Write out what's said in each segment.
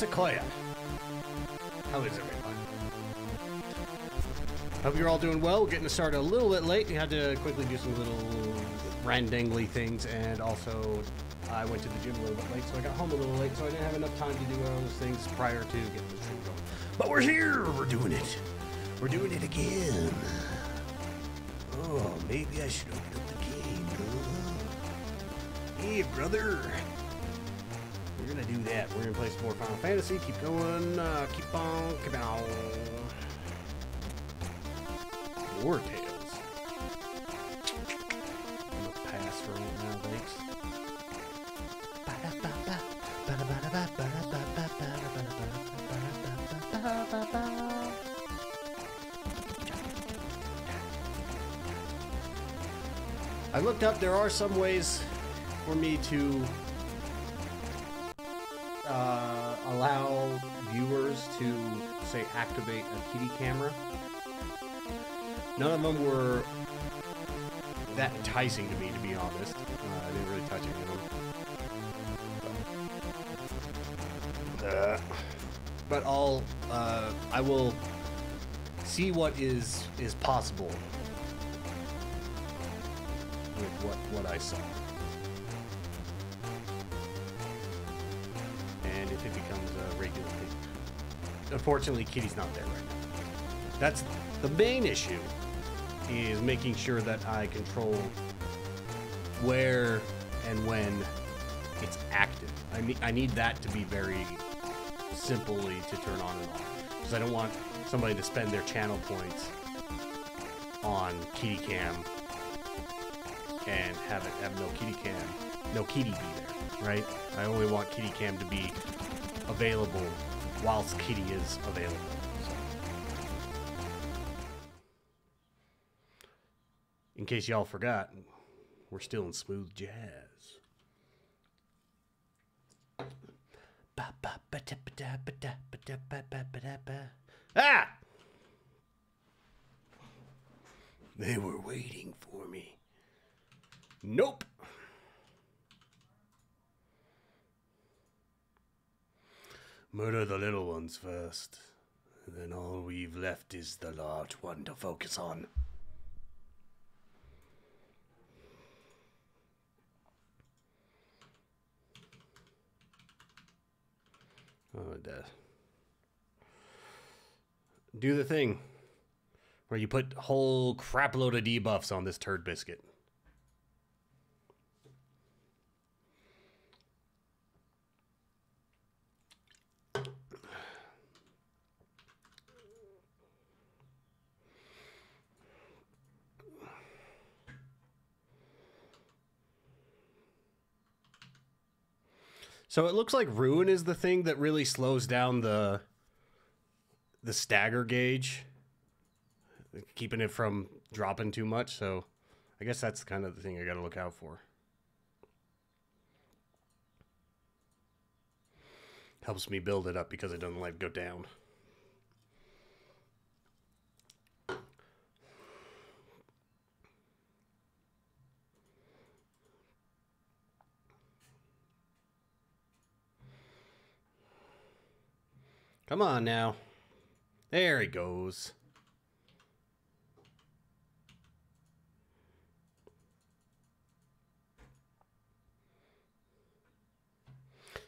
Sequoia. How is everybody? Hope you're all doing well. We're getting started a little bit late. We had to quickly do some little randangly things, and also I went to the gym a little bit late, so I got home a little late, so I didn't have enough time to do all those things prior to getting the stream going. But we're here. We're doing it. We're doing it again. Oh, maybe I should open up the game. Huh? Hey, brother. We're gonna do that. We're gonna play some more Final Fantasy. Keep going. Uh, keep on. Keep on. War Tales. I'm gonna pass for right now, thanks. I looked up, there are some ways for me to to, say, activate a kitty camera. None of them were that enticing to me, to be honest. Uh, I didn't really touch any of them. Uh, but I'll, uh, I will see what is is possible with what what I saw. Unfortunately, Kitty's not there right now. That's the main issue, is making sure that I control where and when it's active. I need, I need that to be very simply to turn on and off. Because I don't want somebody to spend their channel points on Kitty Cam and have it have no Kitty Cam, no Kitty be there, right? I only want Kitty Cam to be available whilst Kitty is available. So. In case y'all forgot, we're still in smooth jazz. Ah! They were waiting for me. Nope. Murder the little ones first. And then all we've left is the large one to focus on. Oh, death. Do the thing where you put whole crap load of debuffs on this turd biscuit. So it looks like ruin is the thing that really slows down the the stagger gauge, keeping it from dropping too much. So I guess that's kind of the thing I got to look out for. Helps me build it up because it doesn't let go down. Come on now. There he goes.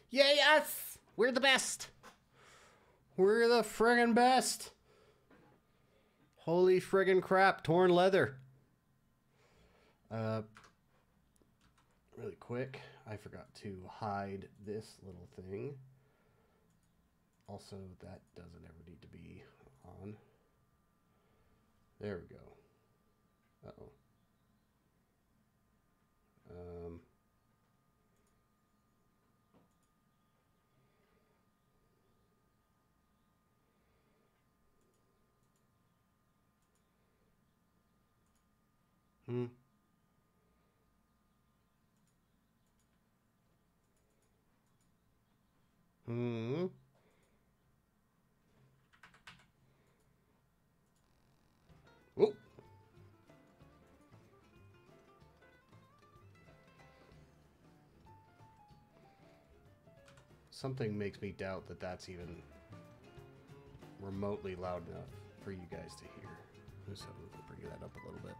Yeah, yes! We're the best! We're the friggin' best! Holy friggin' crap, torn leather. Uh, really quick, I forgot to hide this little thing. Also, that doesn't ever need to be on. There we go. Uh-oh. Um... Hmm. Hmm. Something makes me doubt that that's even remotely loud enough for you guys to hear. Just bring that up a little bit.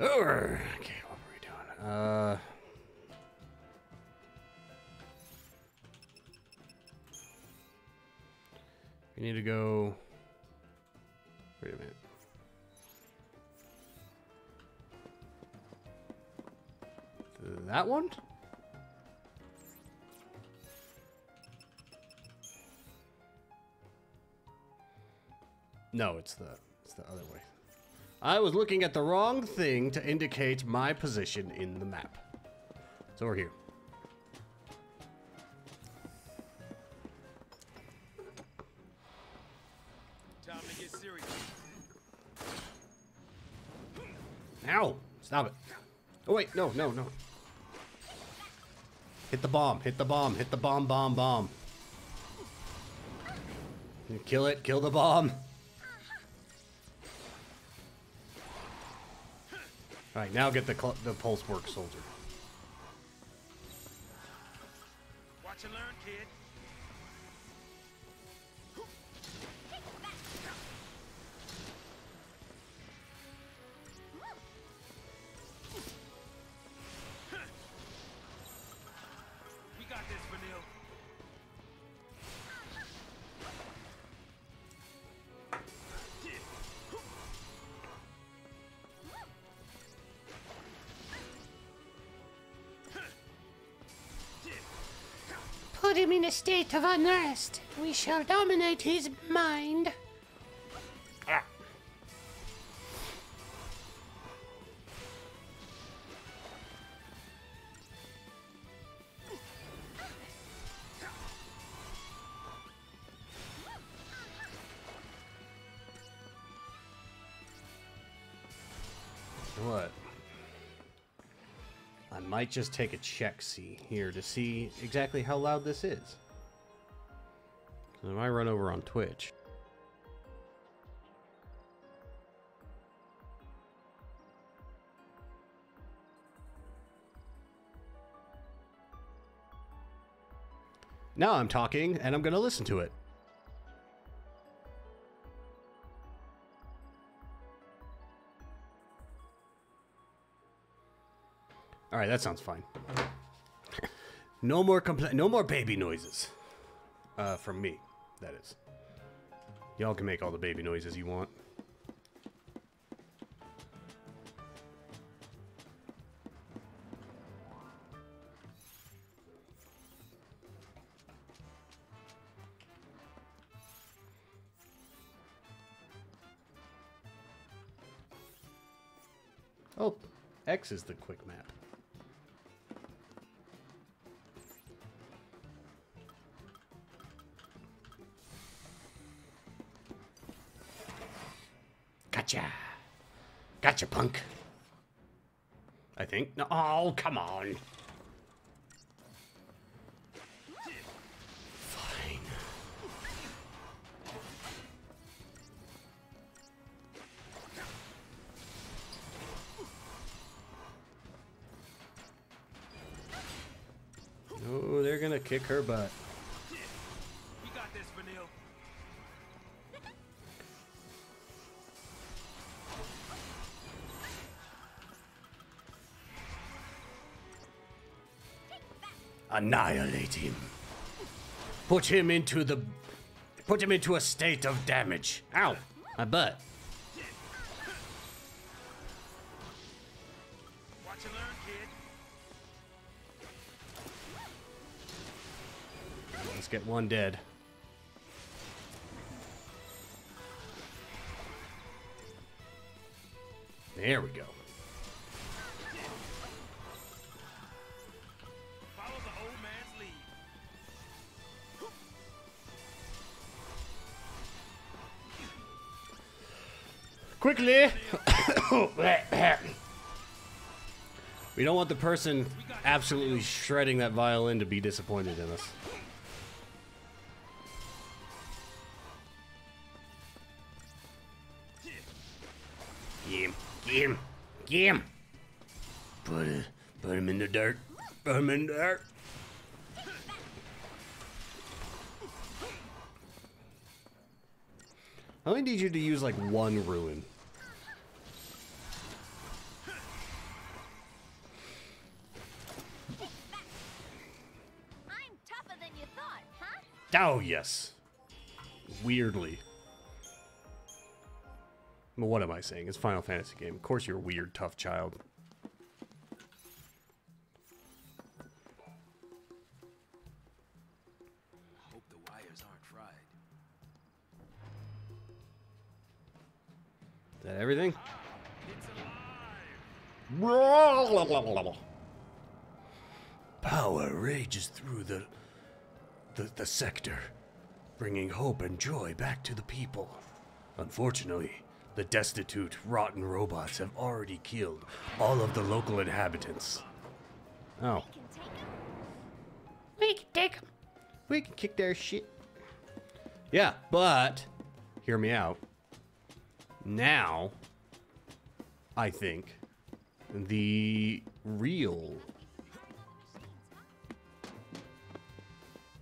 Okay, what were we doing? Uh. We need to go. Wait a minute. That one? No, it's the it's the other way. I was looking at the wrong thing to indicate my position in the map. It's over here. Time to get serious. Ow! Stop it. Oh wait, no, no, no. Hit the bomb, hit the bomb, hit the bomb, bomb, bomb. Kill it, kill the bomb. Alright, now get the, the Pulsework Soldier. State of unrest. We shall dominate his mind. What? I might just take a check see here to see exactly how loud this is. I run over on Twitch. Now I'm talking and I'm going to listen to it. All right, that sounds fine. no more compla- no more baby noises. Uh, from me, that is. Y'all can make all the baby noises you want. Oh, X is the quick map. Gotcha. Gotcha, punk. I think. No, oh, come on. Fine. Oh, they're gonna kick her butt. Annihilate him. Put him into the. Put him into a state of damage. Ow! My butt. Watch and learn, kid. Let's get one dead. Quickly! we don't want the person absolutely shredding that violin to be disappointed in us. Get him, get him, get him! Put, it, put him in the dirt. I'm in there. I only need you to use like one ruin. Oh, yes. Weirdly. Well, what am I saying? It's Final Fantasy game. Of course you're a weird, tough child. Hope the wires aren't fried. Is that everything? It's alive! Power rages through the, the the sector, bringing hope and joy back to the people. Unfortunately, the destitute, rotten robots have already killed all of the local inhabitants. Oh, Can take 'em. We can take them. we can kick their shit. Yeah, but hear me out. Now, I think the real.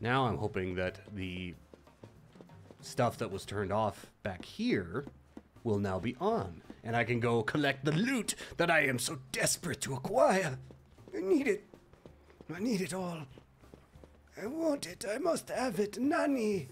Now I'm hoping that the stuff that was turned off back here will now be on, and I can go collect the loot that I am so desperate to acquire. I need it. I need it all. I want it. I must have it. Nani.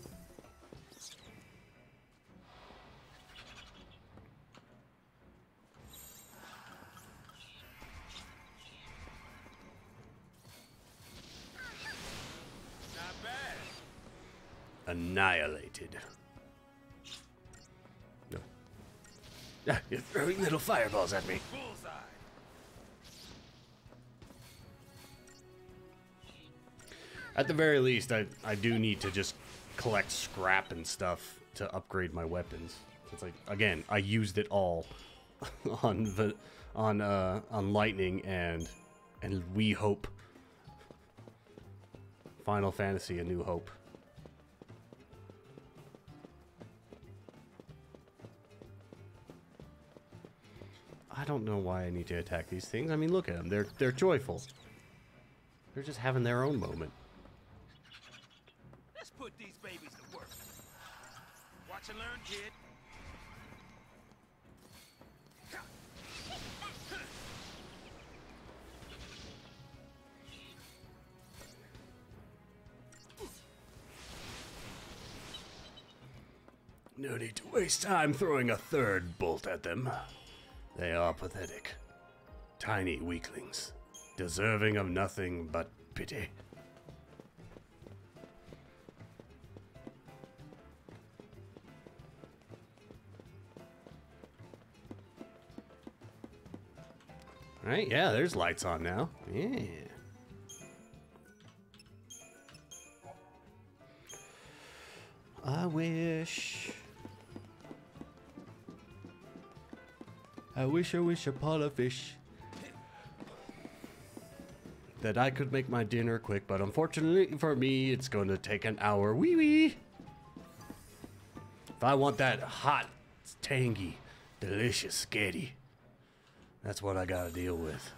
Annihilated. No. Ah, you're throwing little fireballs at me. At the very least, I, I do need to just collect scrap and stuff to upgrade my weapons. It's like again, I used it all on the on uh on lightning and and we hope Final Fantasy: A New Hope. I don't know why I need to attack these things. I mean, look at them. They're they're joyful. They're just having their own moment. Let's put these babies to work. Watch and learn, kid. No need to waste time throwing a third bolt at them. They are pathetic. Tiny weaklings, deserving of nothing but pity. Alright, yeah, there's lights on now. Yeah. I wish. I wish, I wish upon a fish. That I could make my dinner quick, but unfortunately for me, it's going to take an hour. Wee wee! If I want that hot, tangy, delicious sketty, that's what I gotta deal with.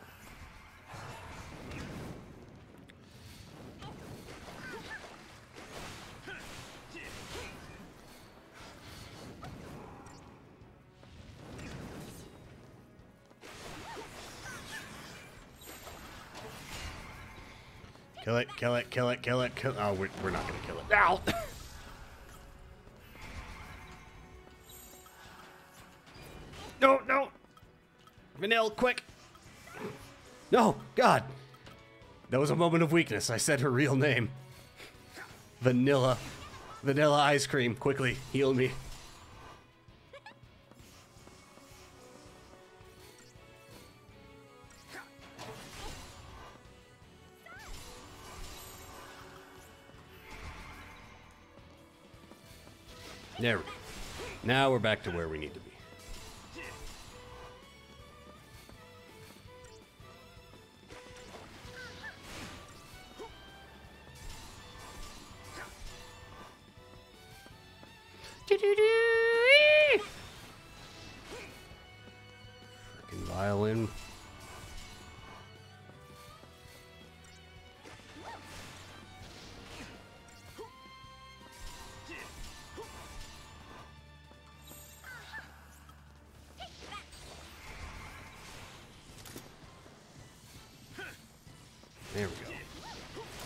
Kill it, kill it, kill it, kill it, Oh, we're, we're not gonna kill it. Ow! no, no! Vanille, quick! No, God! That was a moment of weakness. I said her real name. Vanilla. Vanilla ice cream. Quickly, heal me. There we go. Now we're back to where we need to be.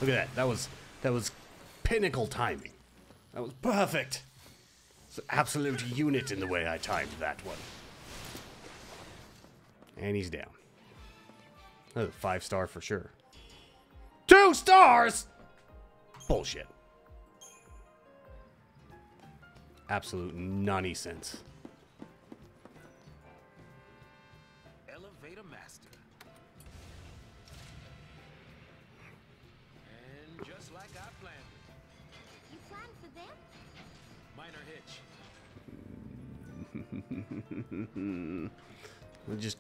Look at that. That was that was pinnacle timing. That was perfect. It's an absolute unit in the way I timed that one. And he's down. That's a five star for sure. Two stars! Bullshit. Absolute nonny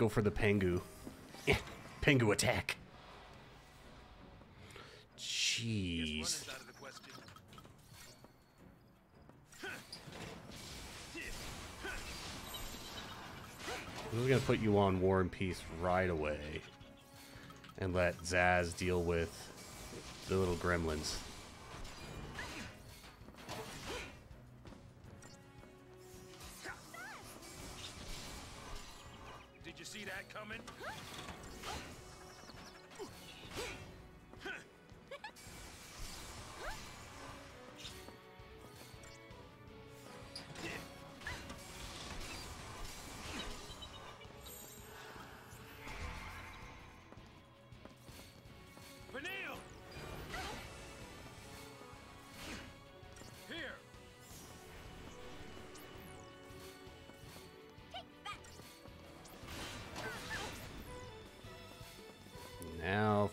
go for the Pengu. Pengu attack. Jeez. I'm gonna put you on War and Peace right away. And let Sazh deal with the little gremlins. That coming?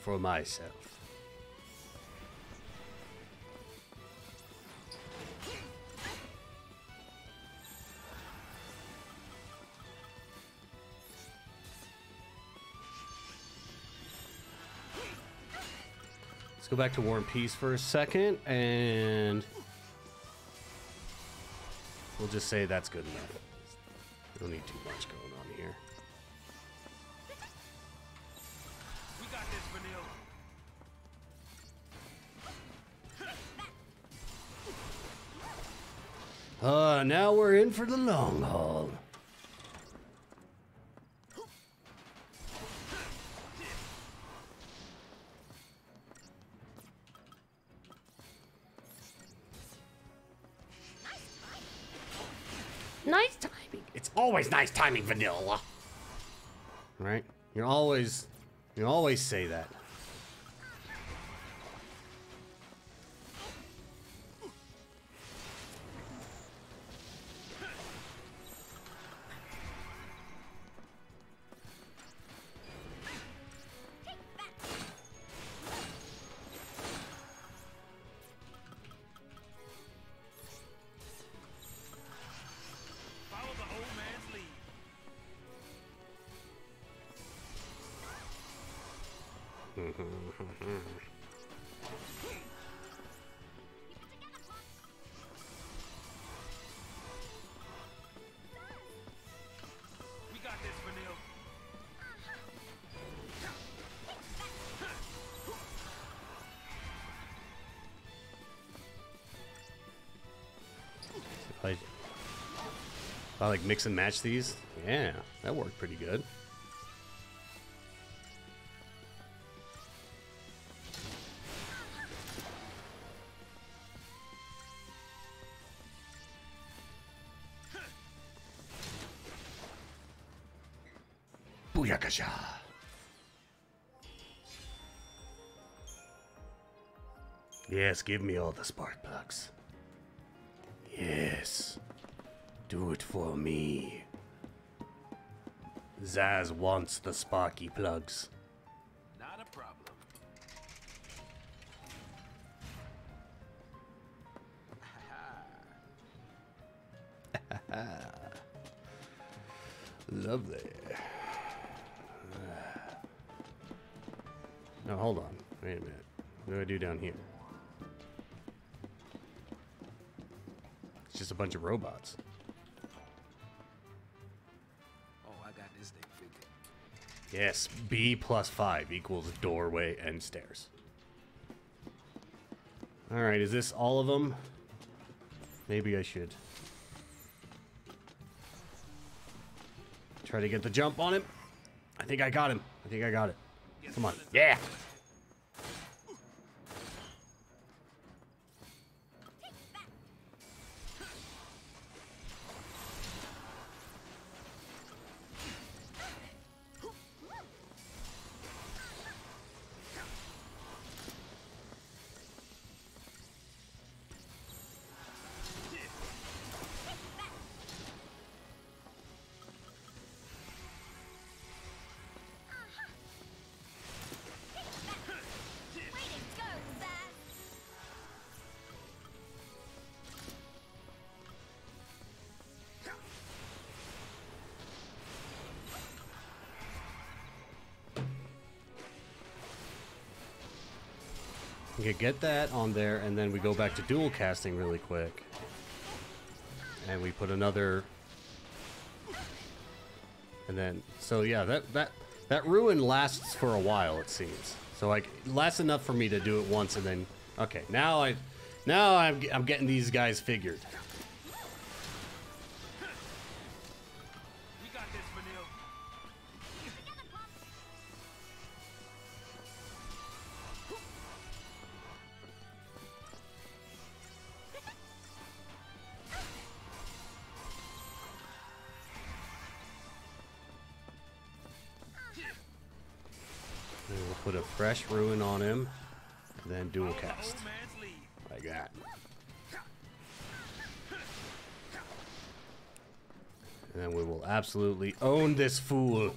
For myself. Let's go back to War and Peace for a second, and we'll just say that's good enough. Don't need too much going on now we're in for the long haul. Nice timing. It's always nice timing, vanilla. Right? You always, you always say that. I like mix and match these, yeah, that worked pretty good. Booyakasha. Yes, give me all the spark plugs. Do it for me. Sazh wants the sparky plugs. Not a problem. Lovely. Now hold on. Wait a minute. What do I do down here? It's just a bunch of robots. Yes, B plus five equals doorway and stairs. Alright, is this all of them? Maybe I should. Try to get the jump on him. I think I got him. I think I got it. Come on. Yeah! Okay, get that on there, and then we go back to dual casting really quick. And we put another... And then, so yeah, that, that, that ruin lasts for a while, it seems. So like, lasts enough for me to do it once and then, okay, now I, now I'm, I'm getting these guys figured. cast. Like that. And then we will absolutely own this fool.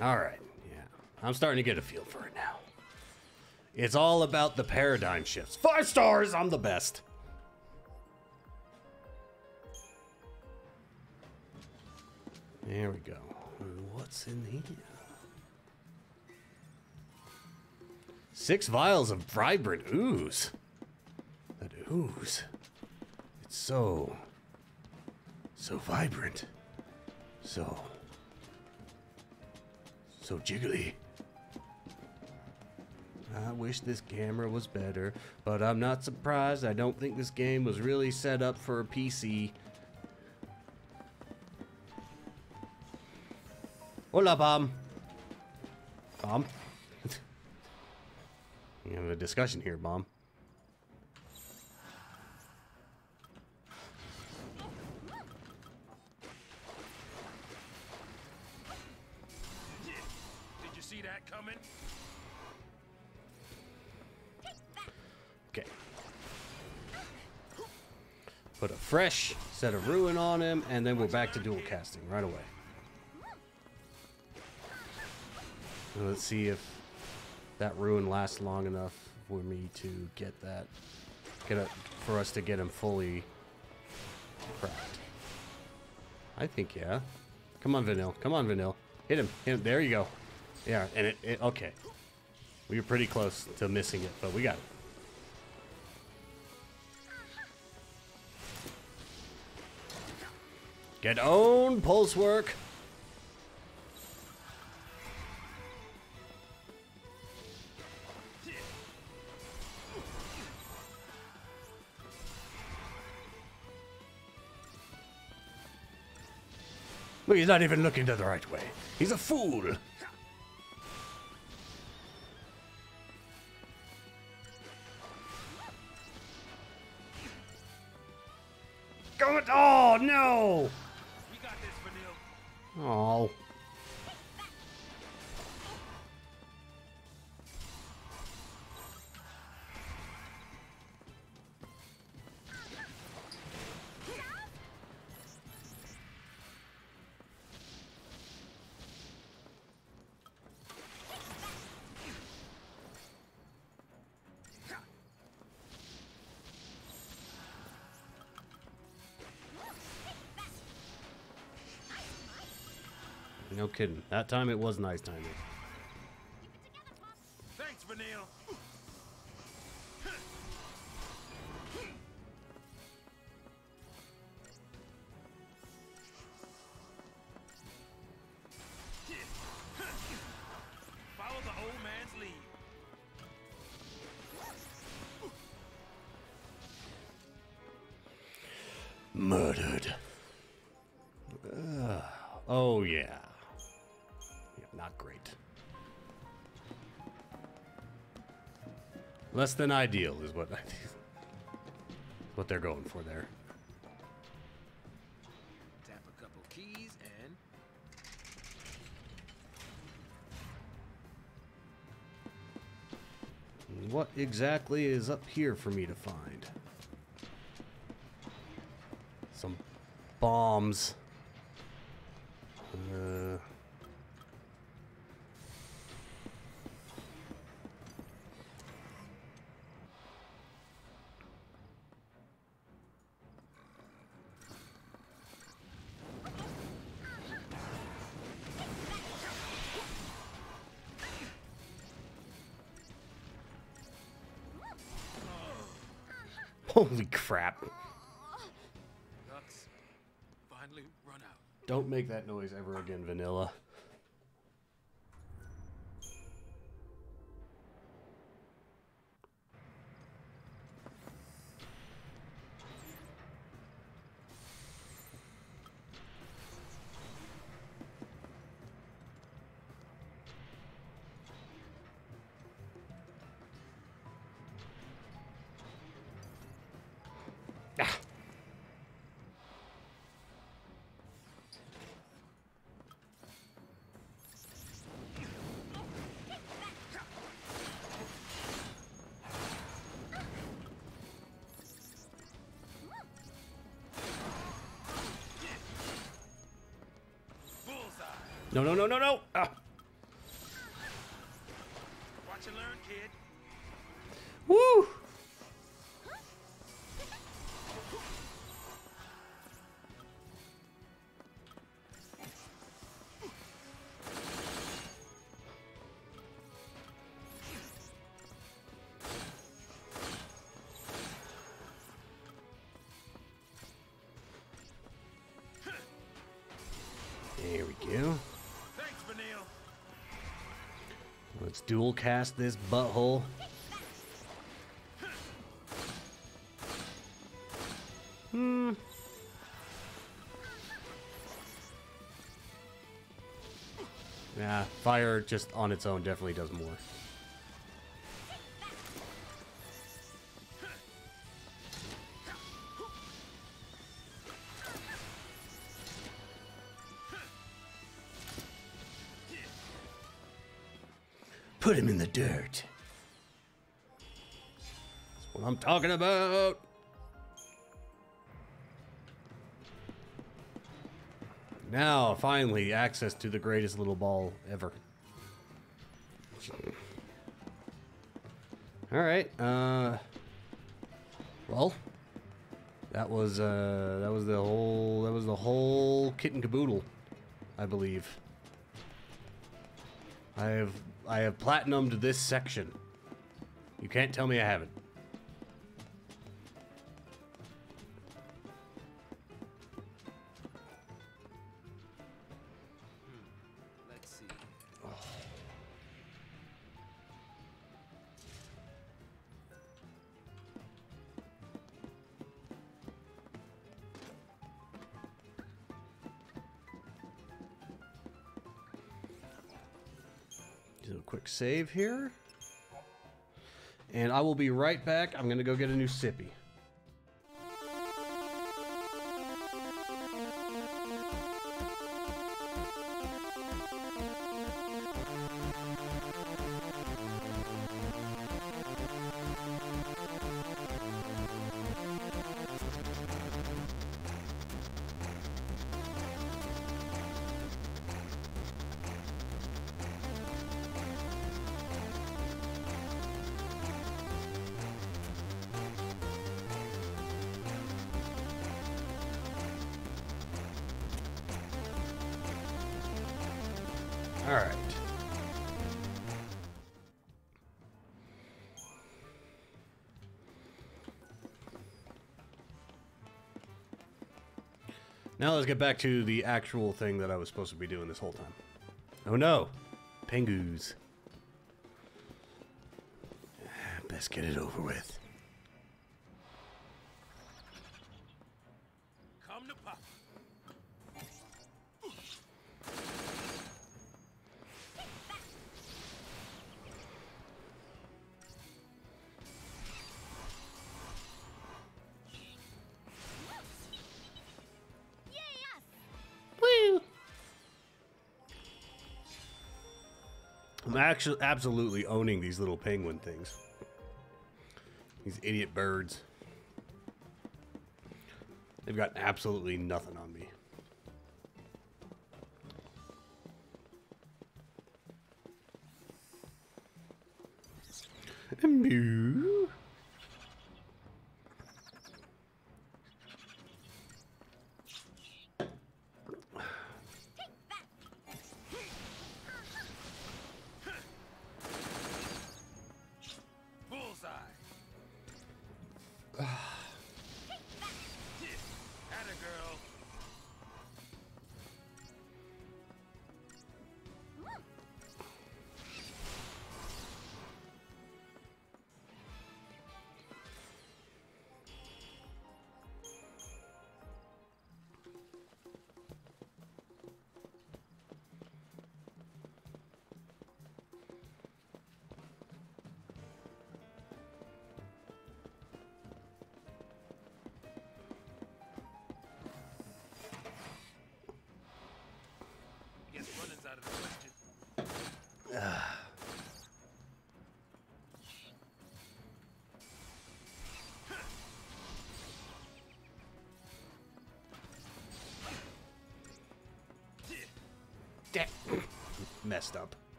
All right. Yeah. I'm starting to get a feel for it now. It's all about the paradigm shifts. Five stars, I'm the best. There we go. What's in here? Six vials of vibrant ooze. That ooze. It's so. so vibrant. So. so jiggly. I wish this camera was better, but I'm not surprised. I don't think this game was really set up for a PC. Hola, Bomb. Bomb? we have a discussion here, Bomb. Fresh set of ruin on him, and then we're back to dual casting right away. Let's see if that ruin lasts long enough for me to get that, get for us to get him fully cracked. I think yeah. Come on, Vanille. Come on, Vanille. Hit him. Hit him. There you go. Yeah, and it, it okay. We were pretty close to missing it, but we got it. Get own pulse work. He's not even looking the right way. He's a fool. Go it! Oh no! Oh. Kidding. That time it was nice timing. Less than ideal is what I what they're going for there. Tap a couple keys and What exactly is up here for me to find? Some bombs. Ducks finally run out. Don't make that noise ever again, Vanilla. No, no, no, no, no! Dual cast this butthole. Hmm. Yeah, fire just on its own definitely does more. Put him in the dirt. That's what I'm talking about. Now, finally, access to the greatest little ball ever. All right. Uh. Well, that was uh that was the whole that was the whole kit and caboodle, I believe. I have I have platinumed this section. You can't tell me I haven't. Save here. And I will be right back. I'm going to go get a new sippy. Let's get back to the actual thing that I was supposed to be doing this whole time. Oh no, Pengoos. Best get it over with. Actually absolutely owning these little penguin things. These idiot birds. They've got absolutely nothing on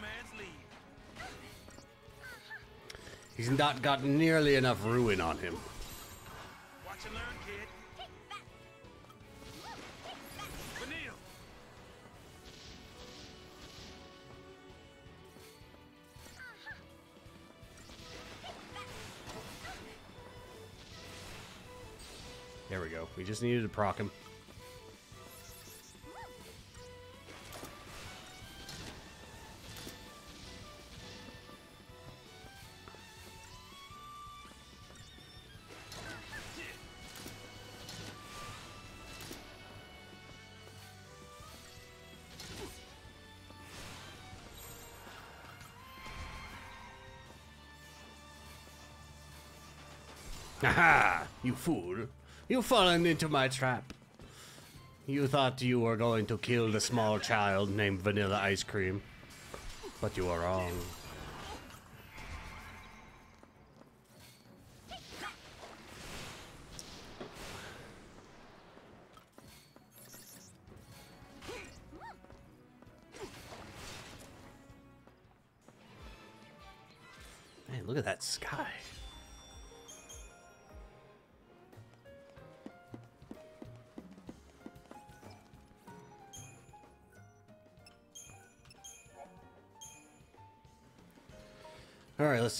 man's lead. He's not got nearly enough ruin on him. We just needed to proc him. Aha! You fool. You've fallen into my trap. You thought you were going to kill the small child named Vanilla Ice Cream. But you are wrong.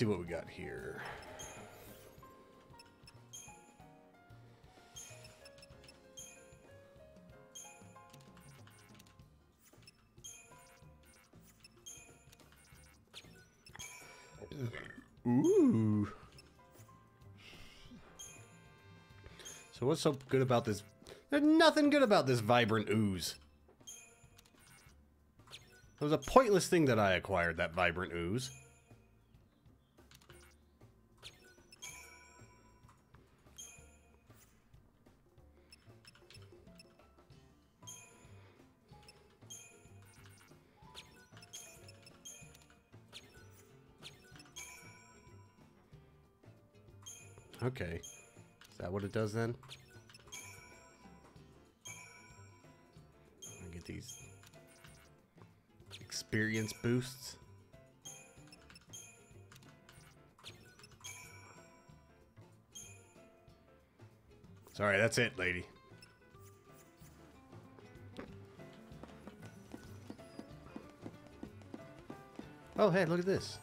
See what we got here. Ooh. So what's so good about this? There's nothing good about this vibrant ooze. It was a pointless thing that I acquired, that vibrant ooze. Okay. Is that what it does then? I get these experience boosts. Sorry, that's it, lady. Oh, hey, look at this.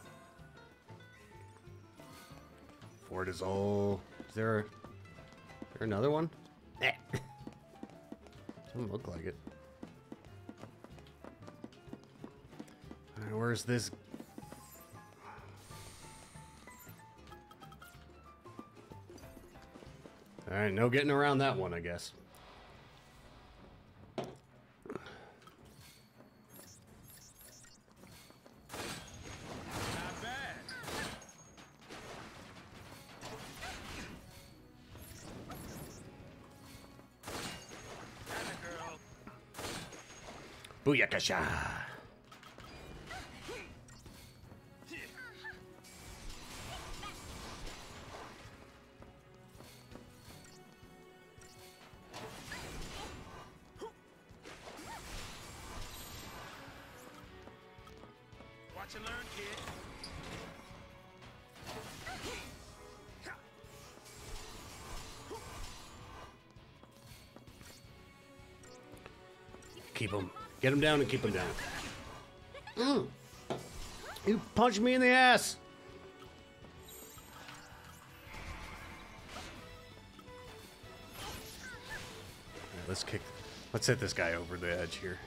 Fortisol. Is there, is there another one? Eh. Doesn't look like it. Alright, where's this? Alright, no getting around that one, I guess. Watch and learn, kid. Keep him. Get him down and keep him down. Mm. You punched me in the ass! Alright, let's kick. Let's hit this guy over the edge here.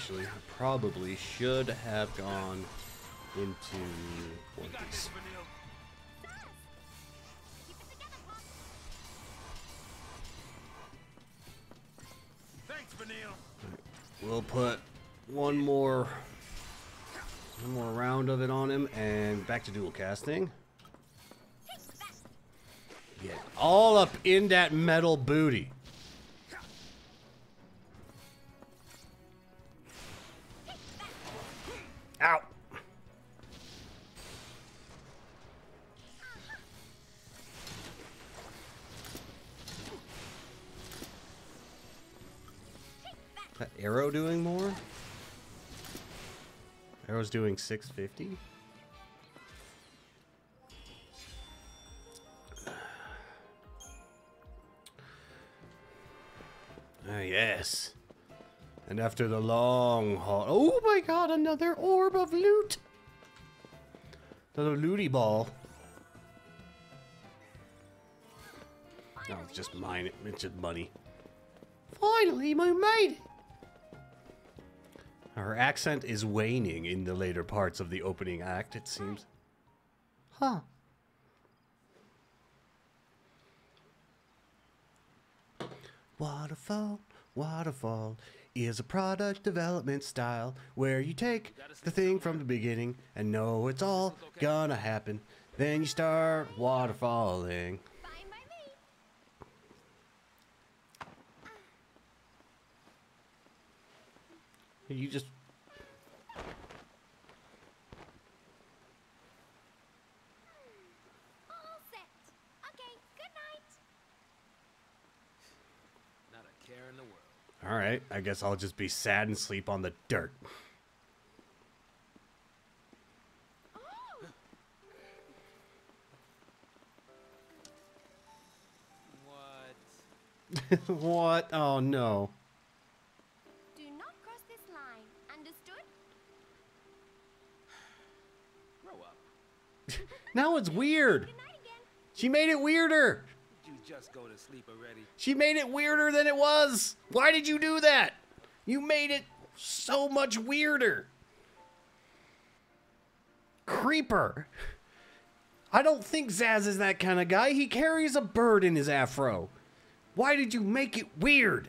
Actually, I probably should have gone into one of Got these. this, Vanille. Keep it together, Pop. Thanks, Vanille. We'll put one more one more round of it on him and back to dual casting. Get all up in that metal booty. Doing 650? Ah, yes. And after the long haul. Oh my god, another orb of loot! Another looty ball. No, it's just mine. It's just money. Finally, we made it! Her accent is waning in the later parts of the opening act, it seems. Huh. Waterfall, waterfall is a product development style where you take the thing from the beginning and know it's all gonna happen. Then you start waterfalling. Fine by me. You just All set. Okay, good night. Not a care in the world. All right, I guess I'll just be sad and sleep on the dirt. Oh. What? what? Oh no. Now it's weird. Good night again. She made it weirder. You just go to sleep already? She made it weirder than it was. Why did you do that? You made it so much weirder. Creeper. I don't think Sazh is that kind of guy. He carries a bird in his afro. Why did you make it weird?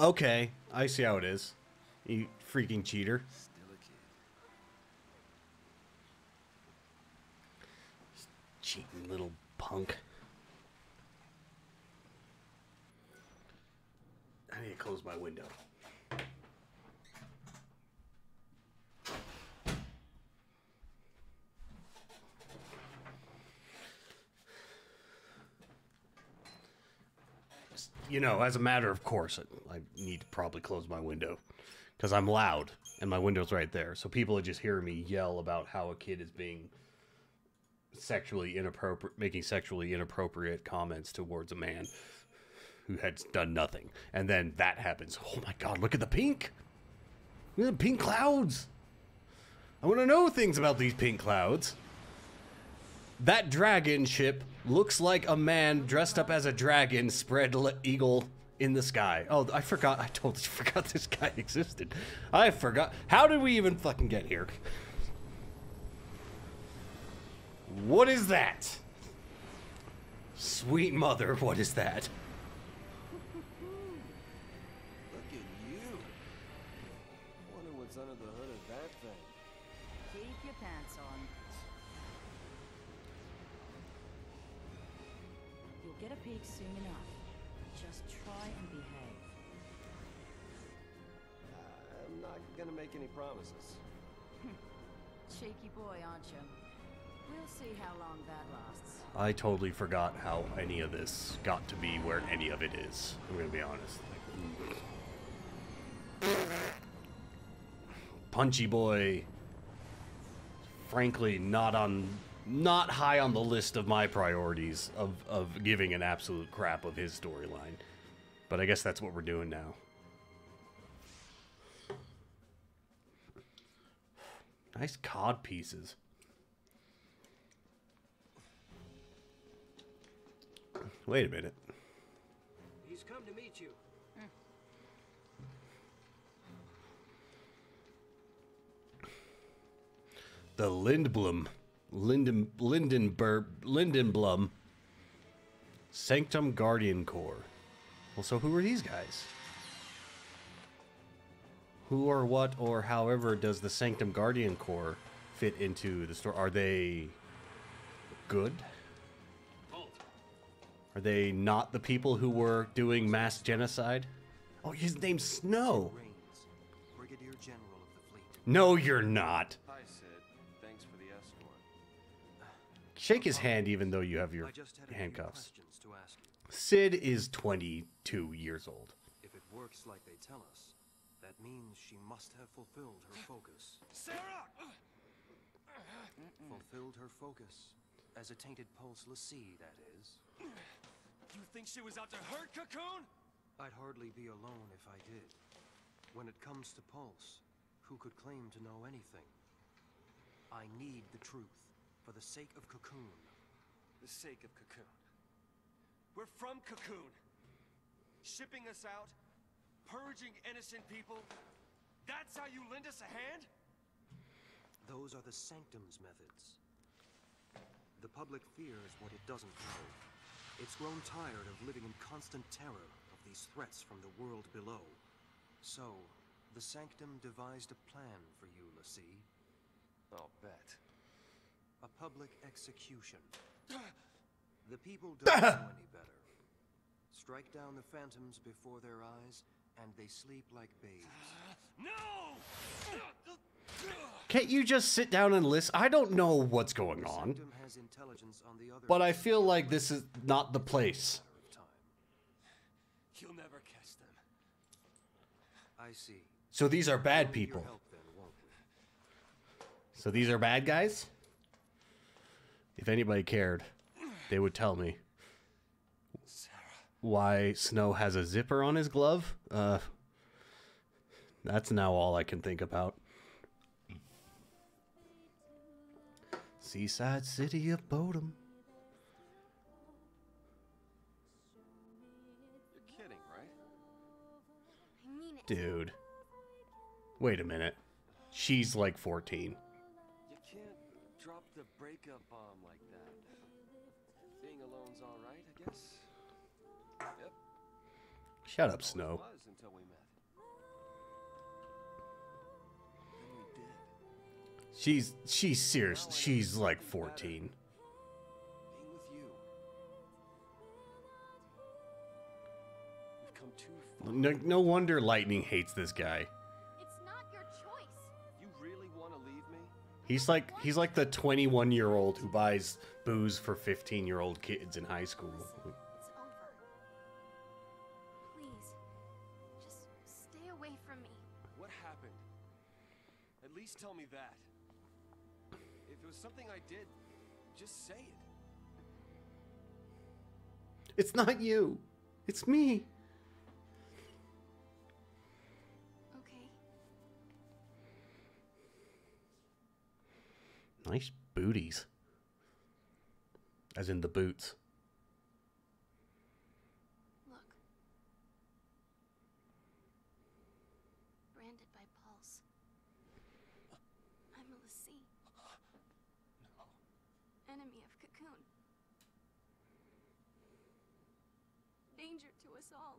Okay, I see how it is. You freaking cheater. Cheating little punk. I need to close my window. You know, as a matter of course, I need to probably close my window because I'm loud and my window's right there. So people are just hearing me yell about how a kid is being sexually inappropriate, making sexually inappropriate comments towards a man who had done nothing, and then that happens. Oh my God! Look at the pink. Look at the pink clouds. I want to know things about these pink clouds. That dragon ship looks like a man dressed up as a dragon, spread eagle in the sky. Oh, I forgot. I totally forgot this guy existed. I forgot. How did we even fucking get here? What is that? Sweet mother, what is that? Look at you. Wonder what's under the hood of that thing. Keep your pants on. You'll get a peek soon enough. Make any promises. Hmm. Cheeky boy, aren't you? We'll see how long that lasts. I totally forgot how any of this got to be where any of it is. I'm gonna be honest. Punchy boy, frankly, not on, not high on the list of my priorities of of giving an absolute crap of his storyline. But I guess that's what we're doing now. Nice cod pieces. Wait a minute. He's come to meet you. The Lindblum, Linden, Lindenberg, Lindenblum, Sanctum Guardian Corps. Well, so who are these guys? Who or what or however does the Sanctum Guardian Corps fit into the story? Are they good? Are they not the people who were doing mass genocide? Oh, his name's Snow. No, you're not. Shake his hand even though you have your handcuffs. Sid is 22 years old. If it works like they tell us, means she must have fulfilled her focus. Serah! Fulfilled her focus. As a tainted pulse l'Cie, that is. You think she was out to hurt Cocoon? I'd hardly be alone if I did. When it comes to Pulse, who could claim to know anything? I need the truth, for the sake of Cocoon. The sake of Cocoon. We're from Cocoon. Shipping us out, purging innocent people. That's how you lend us a hand? Those are the Sanctum's methods. The public fears what it doesn't know. It's grown tired of living in constant terror of these threats from the world below. So, the Sanctum devised a plan for you, l'Cie. I'll bet. A public execution. The people don't know any better. Strike down the phantoms before their eyes, and they sleep like babes. No! Can't you just sit down and listen? I don't know what's going on, Sanctum has intelligence on but I feel like this is not the place. You'll never catch them. I see. So these are bad people. Help then. So these are bad guys? If anybody cared, they would tell me. Why Snow has a zipper on his glove? Uh, that's now all I can think about. Seaside city of Bodhum. You're kidding, right? I mean it. Dude. Wait a minute. She's like 14. You can't drop the breakup bomb like that. Shut up, Snow. Was until we met. Then we did. She's she's serious. She's like 14. Being with you. We've come too far. No, no wonder Lightning hates this guy. It's not your choice. You really want to leave me? He's like he's like the 21 year old who buys booze for 15 year old kids in high school. Something I did, just say it. It's not you. It's me. Okay. Nice booties. As in the boots. Look. Branded by Pulse. I'm a l'Cie. Enemy of Cocoon. Danger to us all.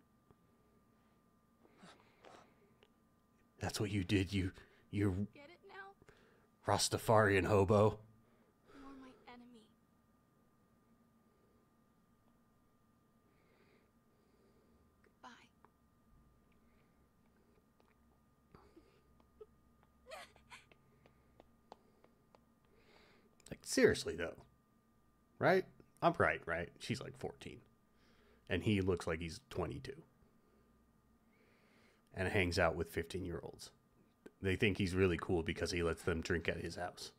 That's what you did, you you Get it now? Rastafarian hobo. You're my enemy. Goodbye. Like seriously though. Right? I'm right, right? She's like 14. And he looks like he's 22. And hangs out with 15-year-olds. They think he's really cool because he lets them drink at his house.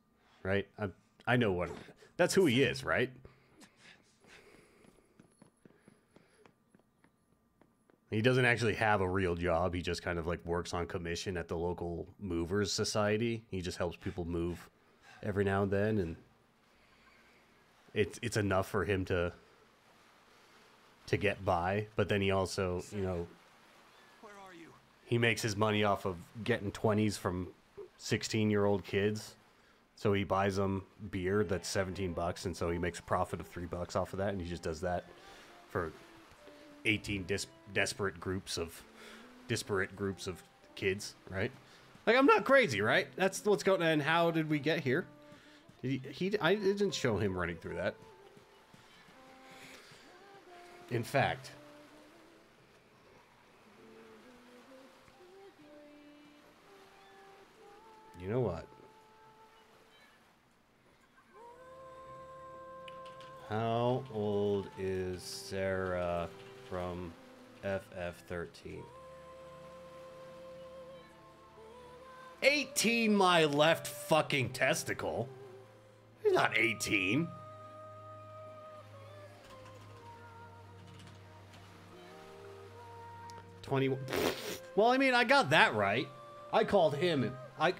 Right? I I know what That's who he is, right? He doesn't actually have a real job. He just kind of like works on commission at the local movers society. He just helps people move every now and then and it's it's enough for him to to get by, but then he also, you know? He makes his money off of getting 20s from 16 year old kids. So he buys them beer that's 17 bucks, and so he makes a profit of three bucks off of that, and he just does that for 18 dis- desperate groups of disparate groups of kids, right? Like I'm not crazy, right? That's what's going. And how did we get here? Did he? he I didn't show him running through that. In fact, you know what? How old is Serah from FF13? 18, my left fucking testicle. You're not 18. Twenty. Well, I mean, I got that right. I called him. I,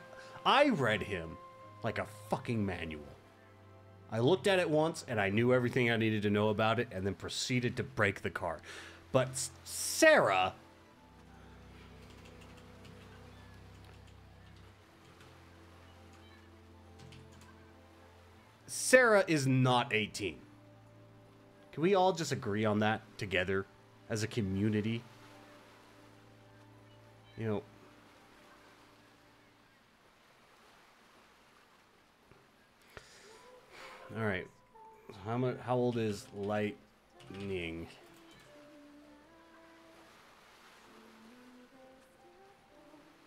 I read him like a fucking manual. I looked at it once and I knew everything I needed to know about it, and then proceeded to break the car. But Serah. Serah is not 18. Can we all just agree on that together as a community? You know, all right. How much? How old is Lightning?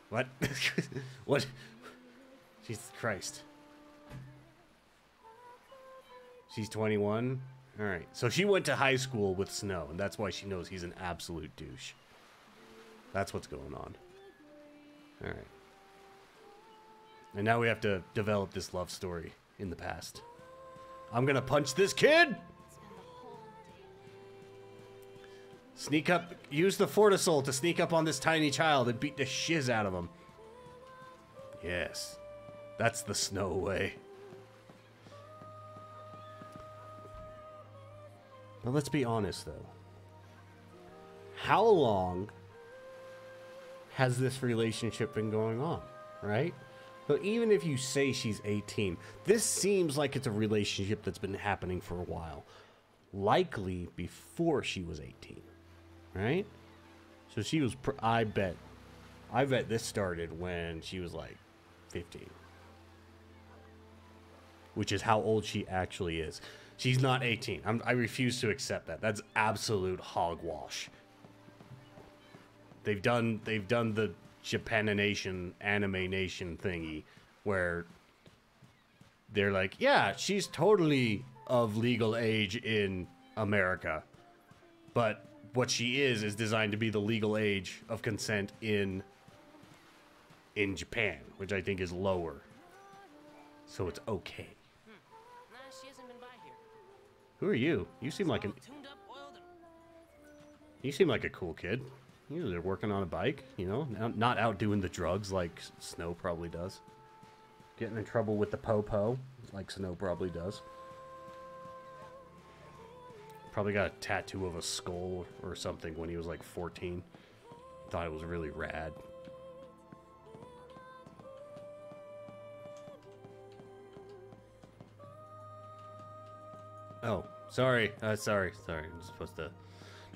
What? what? Jesus Christ. She's 21? Alright. So she went to high school with Snow, and that's why she knows he's an absolute douche. That's what's going on. Alright. And now we have to develop this love story in the past. I'm gonna punch this kid! Sneak up, use the Fortisol to sneak up on this tiny child and beat the shiz out of him. Yes, that's the snow way. But let's be honest though. How long has this relationship been going on, right? So even if you say she's 18, this seems like it's a relationship that's been happening for a while. Likely before she was 18, right? So she was, I bet, I bet this started when she was like 15. Which is how old she actually is. She's not 18. I'm, I refuse to accept that. That's absolute hogwash. They've done they've done the Japanimation anime nation thingy where they're like, yeah, she's totally of legal age in America. But what she is is designed to be the legal age of consent in in Japan, which I think is lower. So it's okay. Nah, she hasn't been by here. Who are you? You seem like an Tuned up, oiled, and you seem like a cool kid. Know, they're working on a bike, you know, not- not out doing the drugs like Snow probably does. Getting in trouble with the po-po like Snow probably does. Probably got a tattoo of a skull or something when he was like 14. Thought it was really rad. Oh, sorry. Uh, sorry, sorry. I'm supposed to,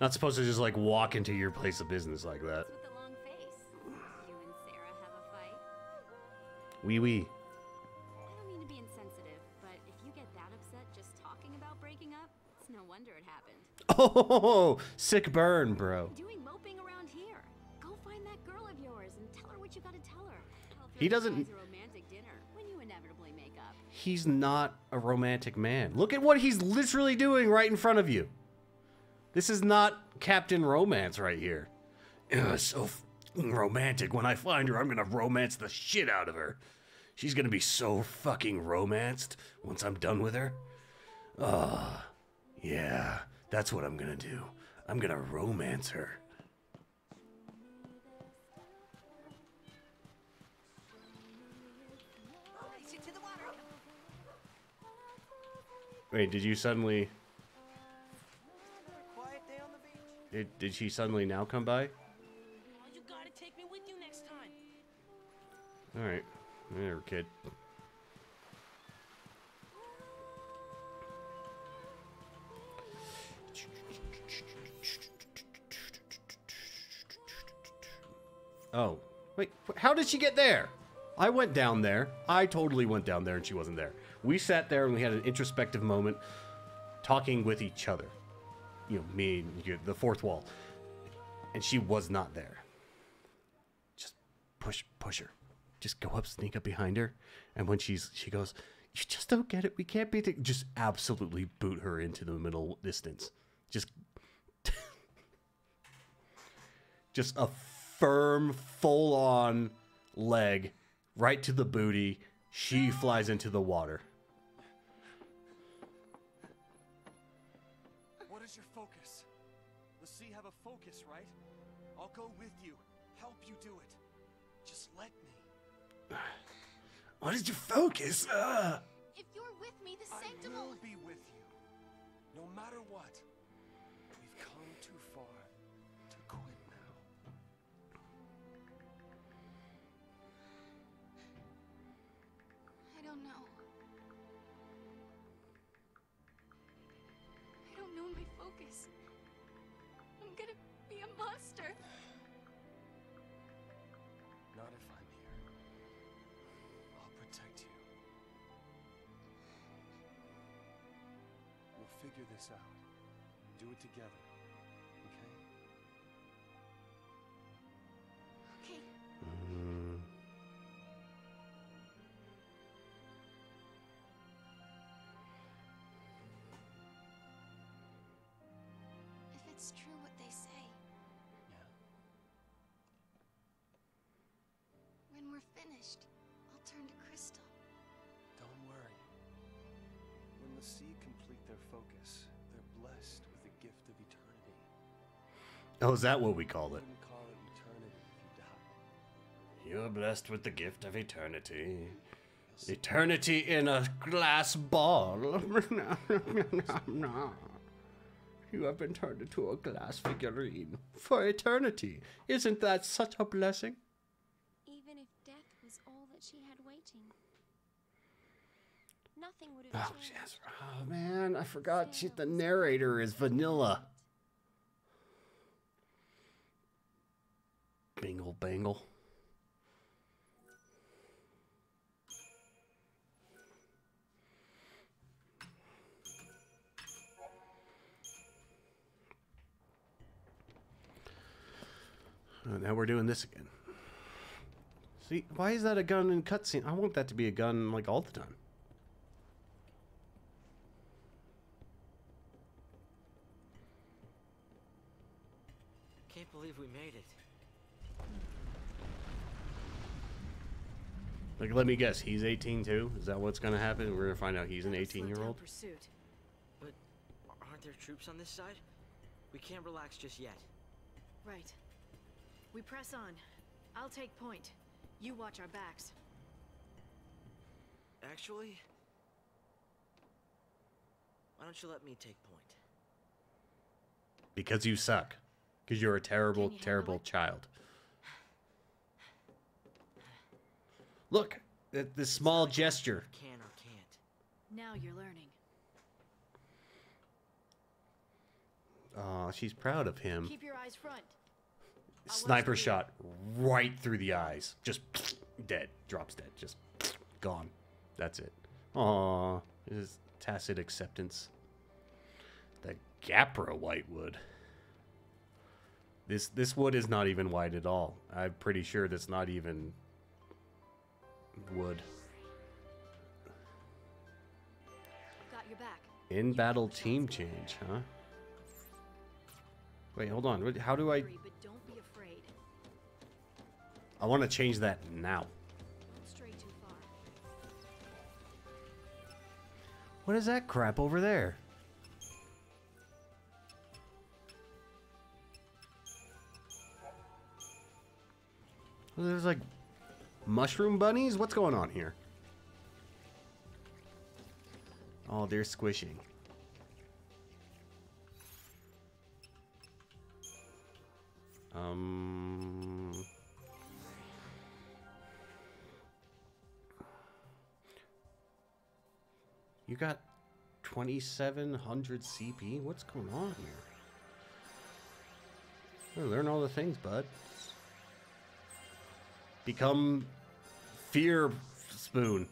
not supposed to just like walk into your place of business like that. With the long face. You and Serah have a fight? Wee wee. I don't mean to be insensitive, but if you get that upset just talking about breaking up, it's no wonder it happened. Oh, sick burn, bro. Doing moping around here. Go find that girl of yours and tell her what you gotta tell her. He doesn't- a romantic dinner when you inevitably make up. He's not a romantic man. Look at what he's literally doing right in front of you. This is not Captain Romance right here. Ugh, so romantic. When I find her, I'm gonna romance the shit out of her. She's gonna be so fucking romanced once I'm done with her. Ah, yeah, that's what I'm gonna do. I'm gonna romance her. Wait, did you suddenly? Did, did she suddenly now come by? Oh, you gotta take me with you next time. All right, there, kid. Oh, wait, how did she get there? I went down there. I totally went down there and she wasn't there. We sat there and we had an introspective moment talking with each other. You know, me you, the fourth wall. And she was not there. Just push push her. Just go up, sneak up behind her. And when she's she goes, You just don't get it. We can't be just absolutely boot her into the middle distance. Just just a firm, full on leg right to the booty. She flies into the water. Go with you, help you do it. Just let me. What is your focus? Ugh. If you're with me, the I sanctum will will... be with you, no matter what. This out. Do it together. Okay? Okay. Mm, If it's true what they say, Yeah. when we're finished, I'll turn to crystal. Don't worry. When l'Cie complete their focus, blessed with the gift of eternity. Oh, is that what we call it? call it eternity if you died. You're blessed with the gift of eternity. Eternity in a glass ball. you have been turned into a glass figurine for eternity. Isn't that such a blessing? Even if death was all that she had waiting, nothing would have Oh, changed. yes. Oh, man, I forgot. She, the narrator is Vanilla. Bingle bangle. Oh, now we're doing this again. See, why is that a gun in cutscene? I want that to be a gun like all the time. Can't believe we made it. Like, let me guess, he's 18 too? Is that what's gonna happen? We're gonna find out he's an 18 year old? Pursuit. But aren't there troops on this side? We can't relax just yet. Right. We press on. I'll take point. You watch our backs. Actually, why don't you let me take point? Because you suck. Because you're a terrible, you terrible child. Look, at this small gesture. Can or can't. Now you're learning. Aw, she's proud of him. Keep your eyes front. watch Sniper shot right through the eyes. Just dead. Drops dead. Just gone. That's it. Aw, this is tacit acceptance. The Gapra Whitewood. This this wood is not even white at all. I'm pretty sure that's not even wood. Got your back. In battle team change, huh? Wait, hold on. How do I? But don't be afraid. I want to change that now. Too far. What is that crap over there? There's like mushroom bunnies? What's going on here? Oh, they're squishing. Um. You got 2700 CP? What's going on here? learn all the things, bud. Become Fear Spoon.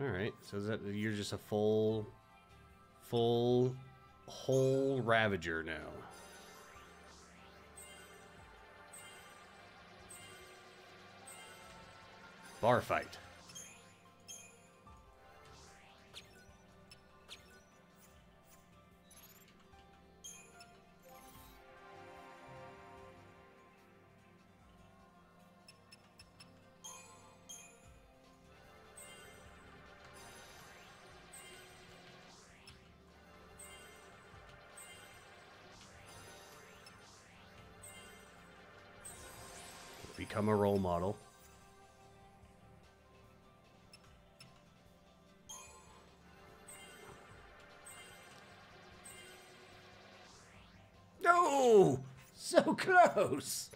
All right, so is that you're just a full, full, whole Ravager now. Bar fight. Become a role model. No! So close!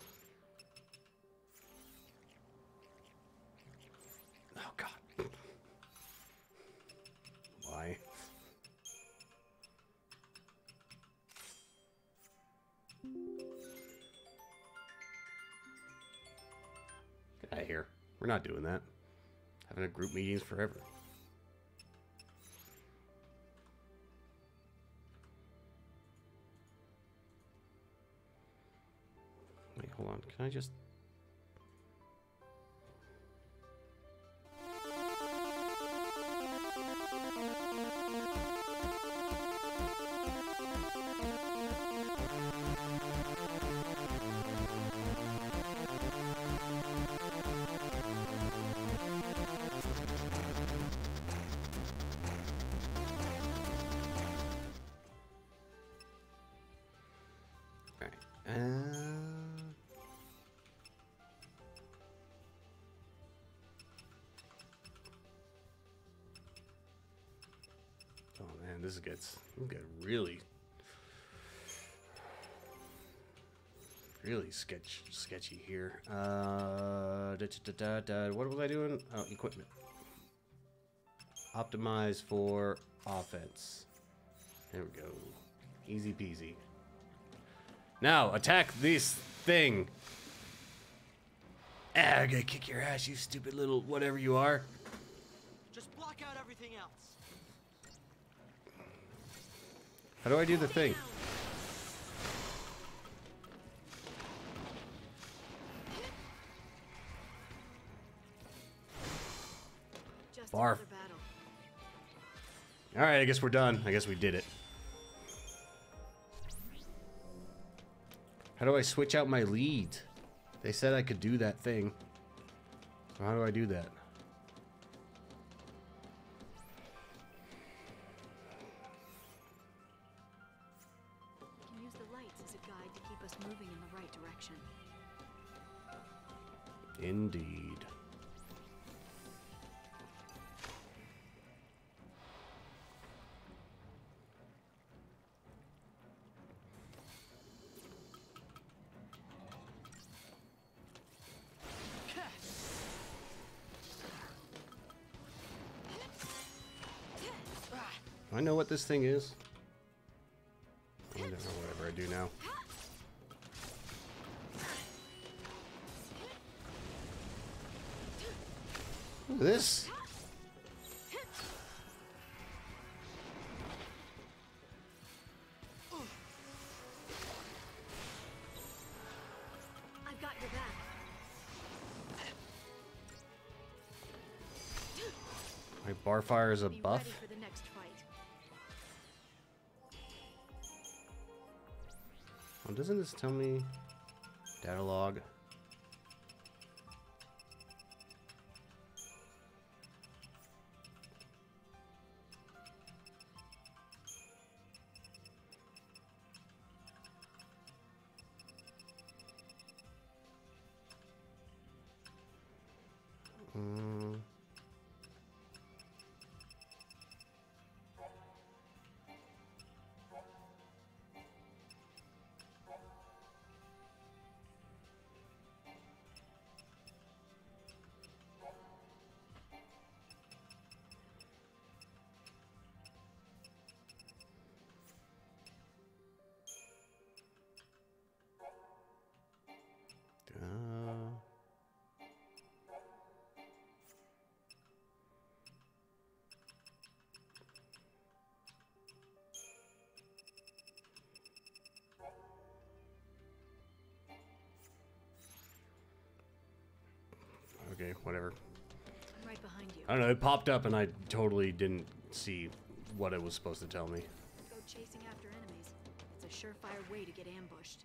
Not doing that. Having a group meetings forever. Wait, hold on. Can I just... sketch sketchy here. Uh, da, da, da, da, what was I doing? Oh, equipment. Optimize for offense. There we go. Easy peasy. Now attack this thing. Ah, I'm gonna kick your ass, you stupid little whatever you are. Just block out everything else. How do I do the thing? Barf. All right, I guess we're done. I guess we did it. How do I switch out my lead? They said I could do that thing. So how do I do that? Can what this thing is? I don't know whatever I do now. Look at this. I've got your back. My Barfire is a buff. Doesn't this tell me data log? I don't know. It popped up and I totally didn't see what it was supposed to tell me. Go chasing after enemies. It's a surefire way to get ambushed.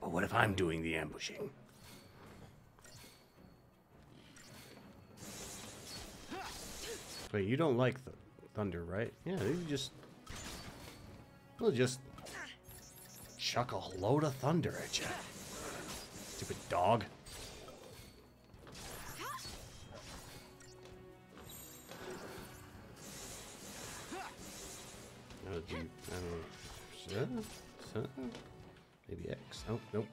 But what if I'm doing the ambushing? Wait, you don't like the thunder, right? Yeah, you just we'll just chuck a load of thunder at you. Stupid dog. I don't know. Maybe X. Oh, nope.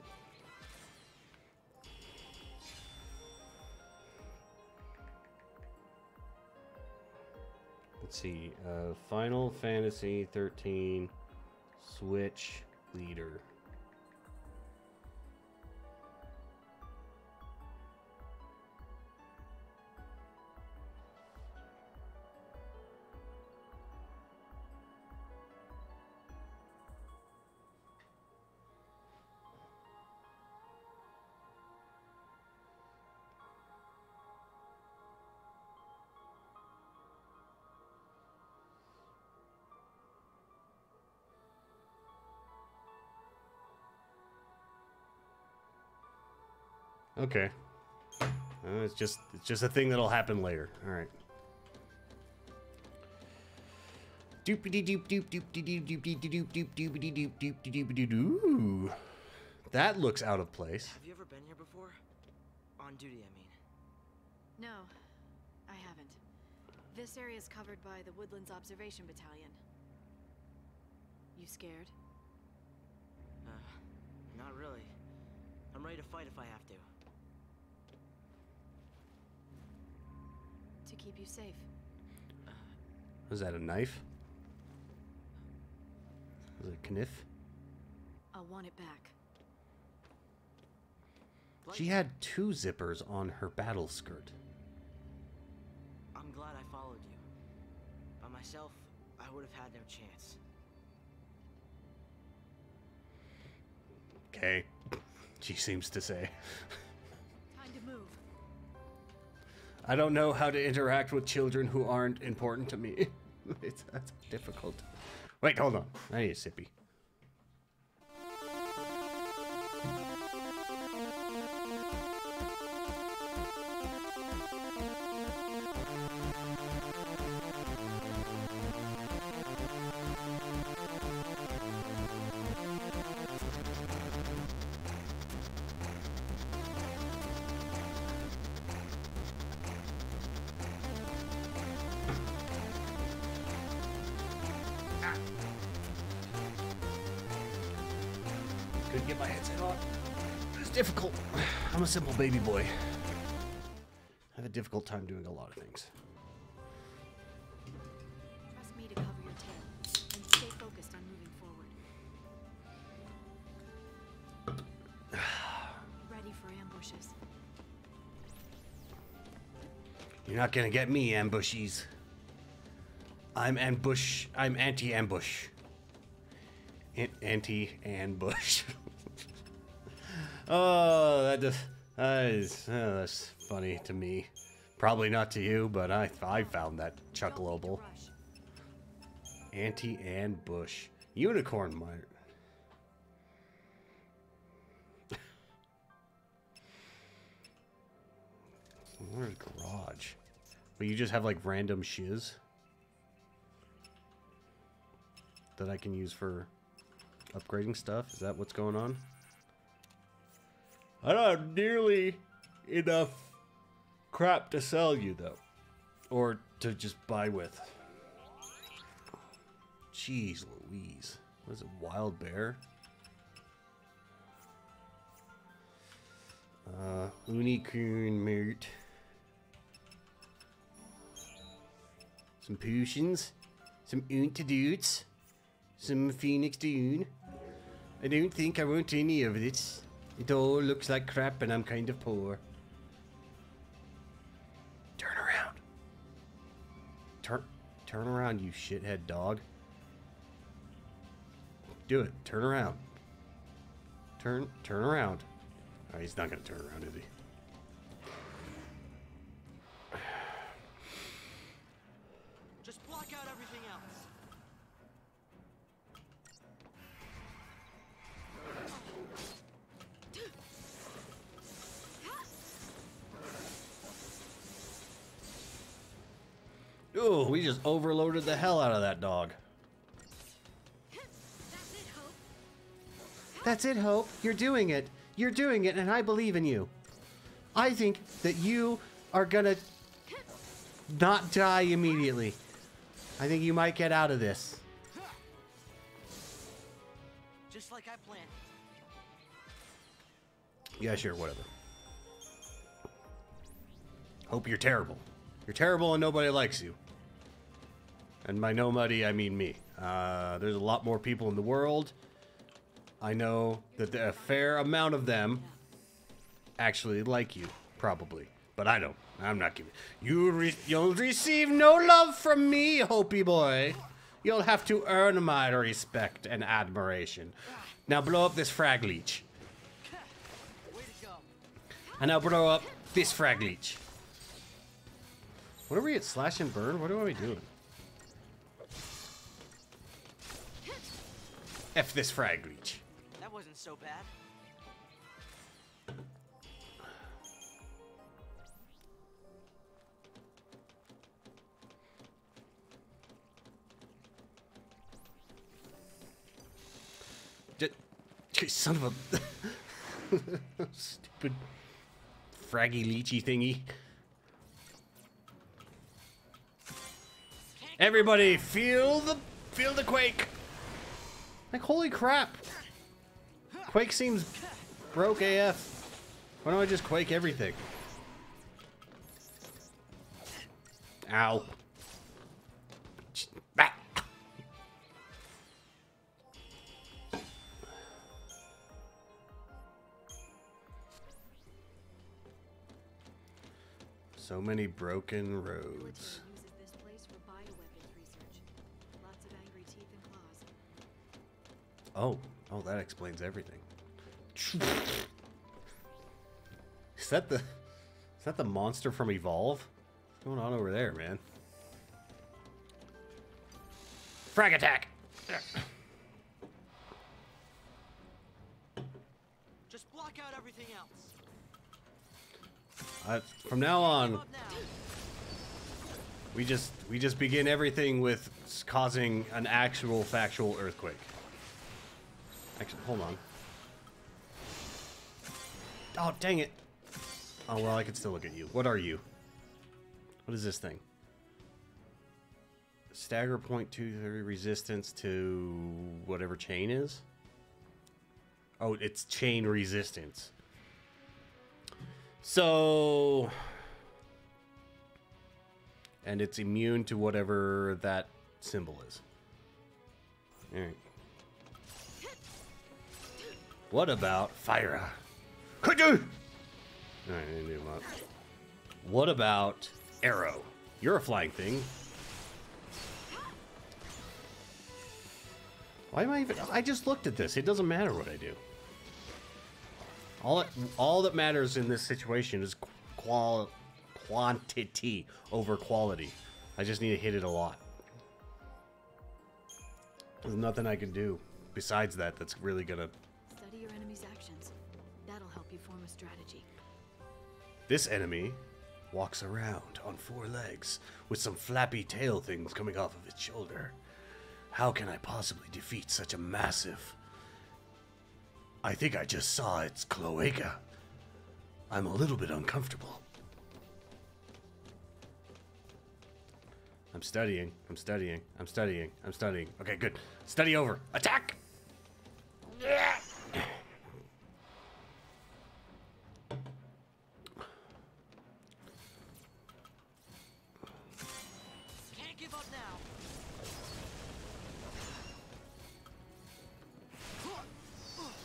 Let's see. Uh, Final Fantasy 13 Switch leader. Okay. Uh, it's just it's just a thing that'll happen later. All right. That looks out of place. Have you ever been here before? On duty, I mean. No, I haven't. This area is covered by the Woodlands Observation Battalion. You scared? Uh, not really. I'm ready to fight if I have to. To keep you safe. Was that a knife? Was it a kniff? I'll want it back. She had two zippers on her battle skirt. I'm glad I followed you. By myself, I would have had no chance. Okay. She seems to say. I don't know how to interact with children who aren't important to me. it's that's difficult. Wait, hold on. I need a sippy. Simple baby boy. I have a difficult time doing a lot of things. Trust me to cover your tail. And stay focused on moving forward. Ready for ambushes. You're not gonna get me, ambushies. I'm ambush. I'm anti-ambush. Anti-ambush. oh, that just is oh, that's funny to me. Probably not to you, but I I found that chuckleable. Anti-ambush. Unicorn miner. Where's garage? But you just have like random shiz that I can use for upgrading stuff. Is that what's going on? I don't have nearly enough crap to sell you though, or to just buy with. Jeez Louise, what is it? Wild bear? Uh, unicorn meat. Some potions. Some antidotes. Some phoenix down. I don't think I want any of this. It all looks like crap and I'm kind of poor. Turn around. Turn turn around, you shithead dog. Do it. Turn around. Turn turn around. Oh, he's not gonna turn around, is he? We just overloaded the hell out of that dog. That's it, Hope. You're doing it. You're doing it, and I believe in you. I think that you are gonna not die immediately. I think you might get out of this. Just like I planned. Yeah, sure, whatever. Hope you're terrible. You're terrible and nobody likes you. And by nobody, I mean me. Uh, there's a lot more people in the world. I know that a fair amount of them actually like you, probably. But I don't. I'm not giving. You re- you'll receive no love from me, Hopi boy. You'll have to earn my respect and admiration. Now blow up this frag leech. And now blow up this frag leech. What are we at slash and burn? What are we doing? F this frag leech. That wasn't so bad. Son of a stupid fraggy leechy thingy. Everybody, feel the feel the quake. Like holy crap! Quake seems broke AF. Why don't I just quake everything? Ow. So many broken roads. Oh, oh, that explains everything. Is that the is that the monster from Evolve? What's going on over there, man? Frag attack! Just block out everything else. Uh, from now on, now. we just we just begin everything with causing an actual factual earthquake. Actually, hold on. Oh, dang it. Oh, well, I can still look at you. What are you? What is this thing? Stagger point two thirty resistance to whatever chain is? Oh, it's chain resistance. So. And it's immune to whatever that symbol is. Alright. What about fire? Could you? Alright, I didn't up. What about arrow? You're a flying thing. Why am I even? I just looked at this. It doesn't matter what I do. All that, all that matters in this situation is qual quantity over quality. I just need to hit it a lot. There's nothing I can do besides that that's really gonna. This enemy walks around on four legs with some flappy tail things coming off of its shoulder. How can I possibly defeat such a massive? I think I just saw its cloaca. I'm a little bit uncomfortable. I'm studying. I'm studying. I'm studying. I'm studying. Okay, good. Study over. Attack! Can't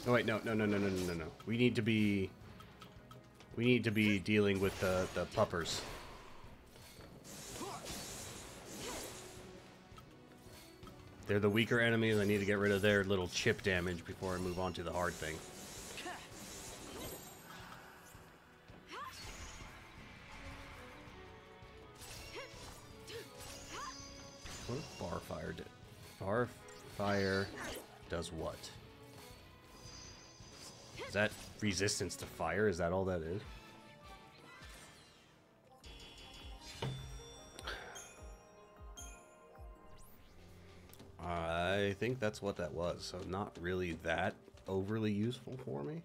Oh wait, no, no, no, no, no, no, no. We need to be... We need to be dealing with the, the puppers. They're the weaker enemies. I need to get rid of their little chip damage before I move on to the hard thing. What if Barfire did? Bar fire does what? Is that resistance to fire? Is that all that is? I think that's what that was, so not really that overly useful for me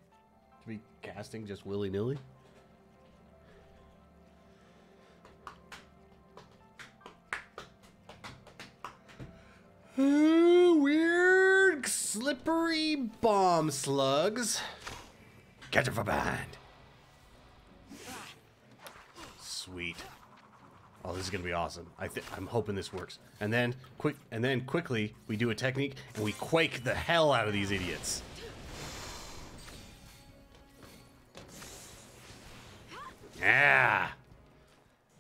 to be casting just willy-nilly. Ooh, weird slippery bomb slugs. Catch 'em from behind. Sweet. Oh, this is gonna be awesome. I I'm hoping this works. And then quick, and then quickly we do a technique and we quake the hell out of these idiots. Yeah.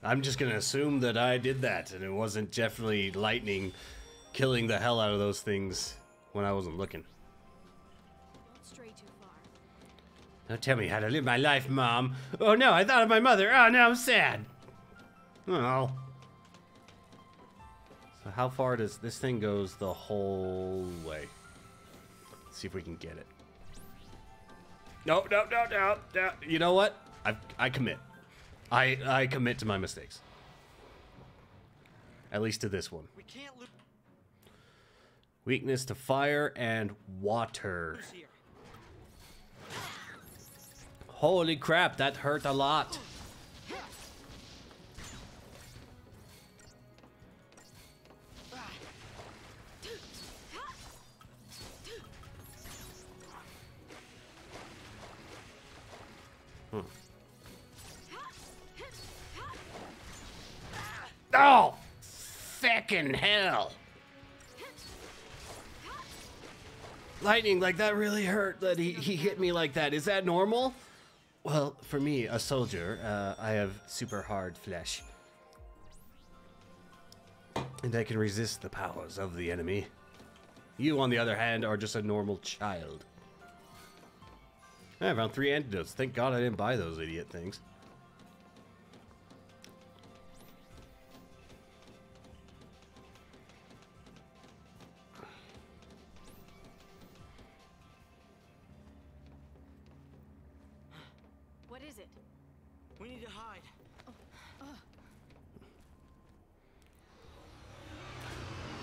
I'm just gonna assume that I did that and it wasn't definitely lightning killing the hell out of those things when I wasn't looking. Don't tell me how to live my life, Mom. Oh no, I thought of my mother. Oh, now I'm sad. Oh. So how far does this thing goes the whole way? Let's see if we can get it. No, no, no, no, no. You know what? I I commit. I I commit to my mistakes. At least to this one. We can't lose Weakness to fire and water. Holy crap, that hurt a lot. Hmm. Oh! Feckin' hell! Lightning, like that really hurt that he, he hit me like that. Is that normal? Well, for me, a soldier, uh, I have super hard flesh. And I can resist the powers of the enemy. You, on the other hand, are just a normal child. I found three antidotes. Thank God I didn't buy those idiot things.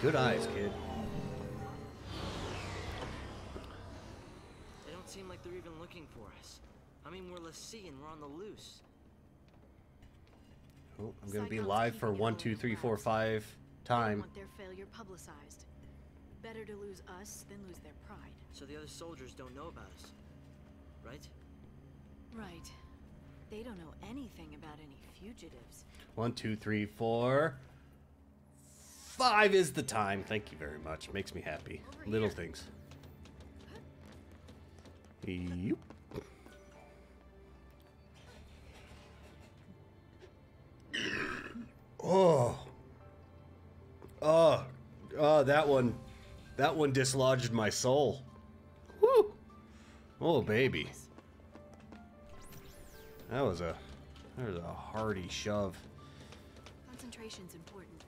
Good eyes, kid. They don't seem like they're even looking for us. I mean, we're Lassie and we're on the loose. Oh, I'm gonna be live for keeping it one, all two, in three, flags. four, five They don't time. want their failure publicized. Better to lose us than lose their pride. So the other soldiers don't know about us. Right? Right. They don't know anything about any fugitives. One, two, three, four. Five is the time. Thank you very much. Makes me happy. Little things. Yep. Oh. Oh. Oh, that one. That one dislodged my soul. Woo. Oh, baby. That was a that was a hearty shove. Concentration's important,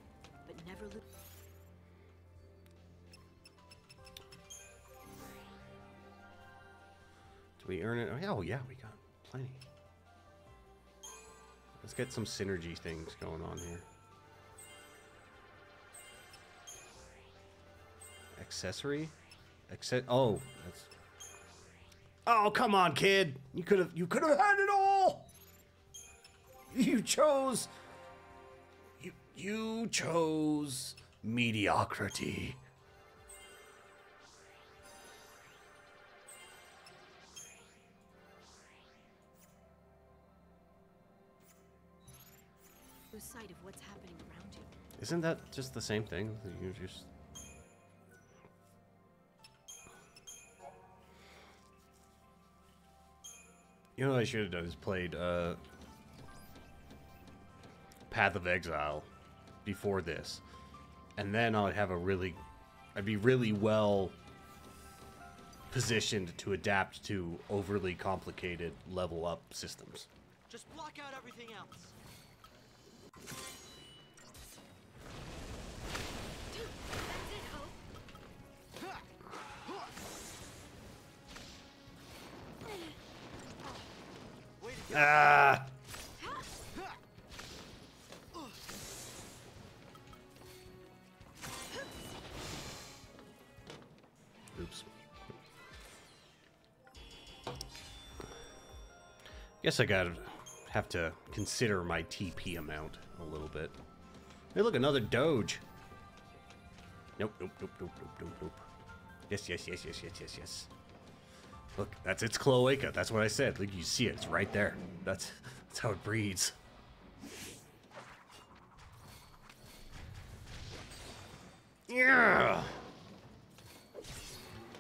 never lose. Do we earn it? Oh yeah, we got plenty. Let's get some synergy things going on here. Accessory? Acce- oh, that's Oh, come on, kid. You could have you could have had it all. You chose you you chose mediocrity. Lose sight of what's happening around you. Isn't that just the same thing? You just You know what I should have done is played uh, Path of Exile before this. And then I'd have a really I'd be really well positioned to adapt to overly complicated level up systems. Just block out everything else. Way to go. Ah! Guess I gotta have to consider my TP amount a little bit. Hey, look, another Doge. Nope, nope, nope, nope, nope, nope, nope. Yes, yes, yes, yes, yes, yes, yes. Look, that's its cloaca. That's what I said. Look, you see it. It's right there. That's that's how it breeds. Yeah.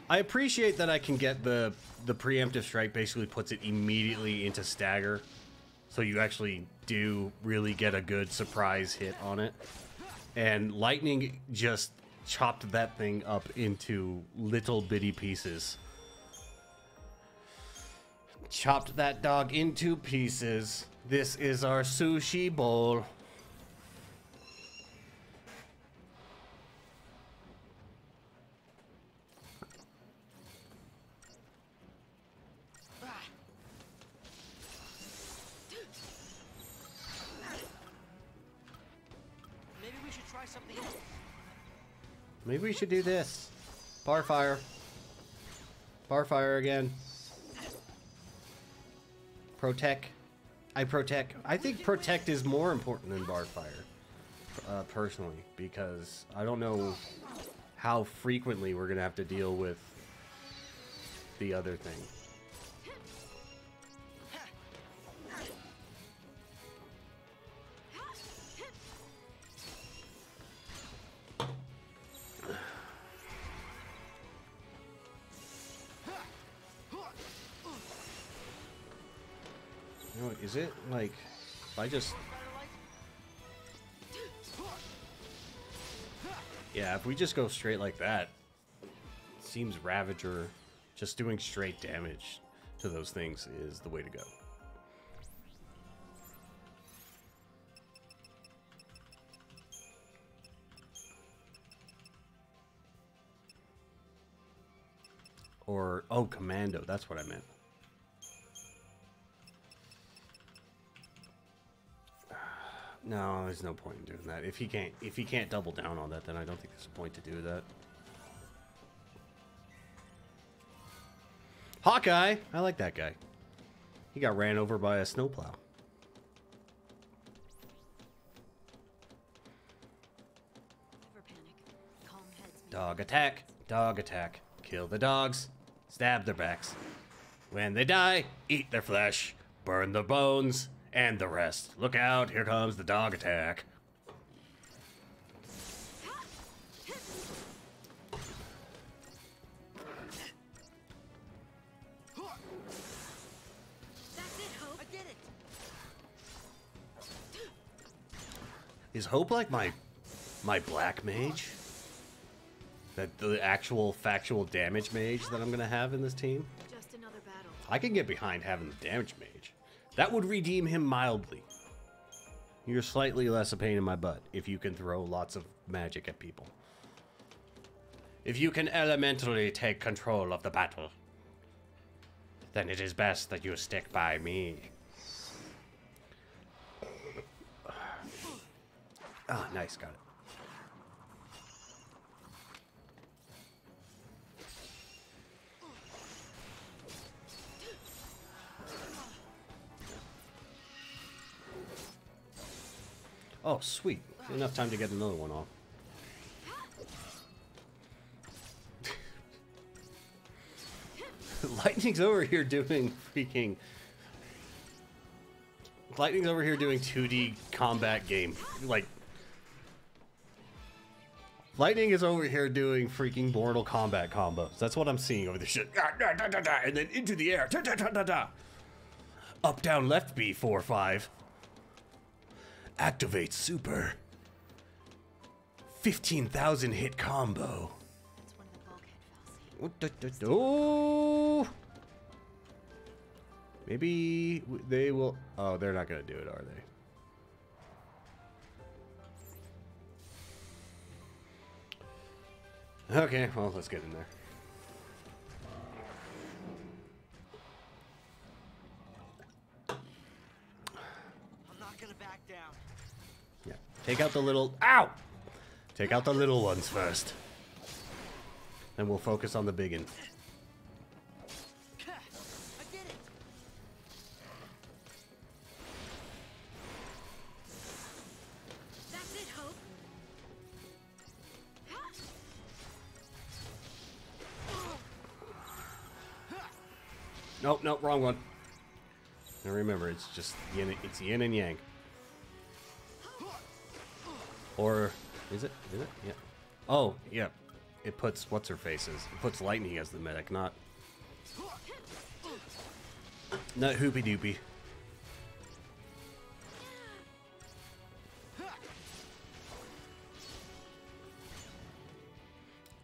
I appreciate that I can get the the preemptive strike basically puts it immediately into stagger. So you actually do really get a good surprise hit on it. And lightning just chopped that thing up into little bitty pieces. Chopped that dog into pieces. This is our sushi bowl. Maybe we should do this. Barfire. Bar fire again. Protect. I protect. I think protect is more important than Barfire. Uh, personally, because I don't know how frequently we're gonna have to deal with the other thing. Is it like if I just Yeah, if we just go straight like that, seems Ravager just doing straight damage to those things is the way to go. Or oh, commando, that's what I meant. No, there's no point in doing that. If he can't if he can't double down on that, then I don't think there's a point to do that. Hawkeye! I like that guy. He got ran over by a snowplow. Never panic. Calm heads. Dog attack, dog attack. Kill the dogs, stab their backs. When they die, eat their flesh, burn their bones, and the rest. Look out, here comes the dog attack. Is Hope. I did it. Is Hope like my my black mage? That the actual factual damage mage that I'm gonna have in this team? Just another battle. I can get behind having the damage mage. That would redeem him mildly. You're slightly less a pain in my butt if you can throw lots of magic at people. If you can elementally take control of the battle, then it is best that you stick by me. Ah, nice, got it. Oh, sweet. Enough time to get another one off. Lightning's over here doing freaking. Lightning's over here doing 2D combat game. Like. Lightning is over here doing freaking Mortal Kombat combos. That's what I'm seeing over this shit. Ah, And then into the air. Up, down, left, B, 4, 5. Activate super. 15,000 hit combo. Oh! Maybe they will. Oh, they're not going to do it, are they? Okay, well, let's get in there. Take out the little... Ow! Take out the little ones first. Then we'll focus on the big one. Nope, nope, wrong one. Now remember, it's just yin, it's yin and yang. Or is it? Is it? Yeah. Oh, yeah. It puts what's her faces. It puts lightning as the medic, not not hoopy doopy.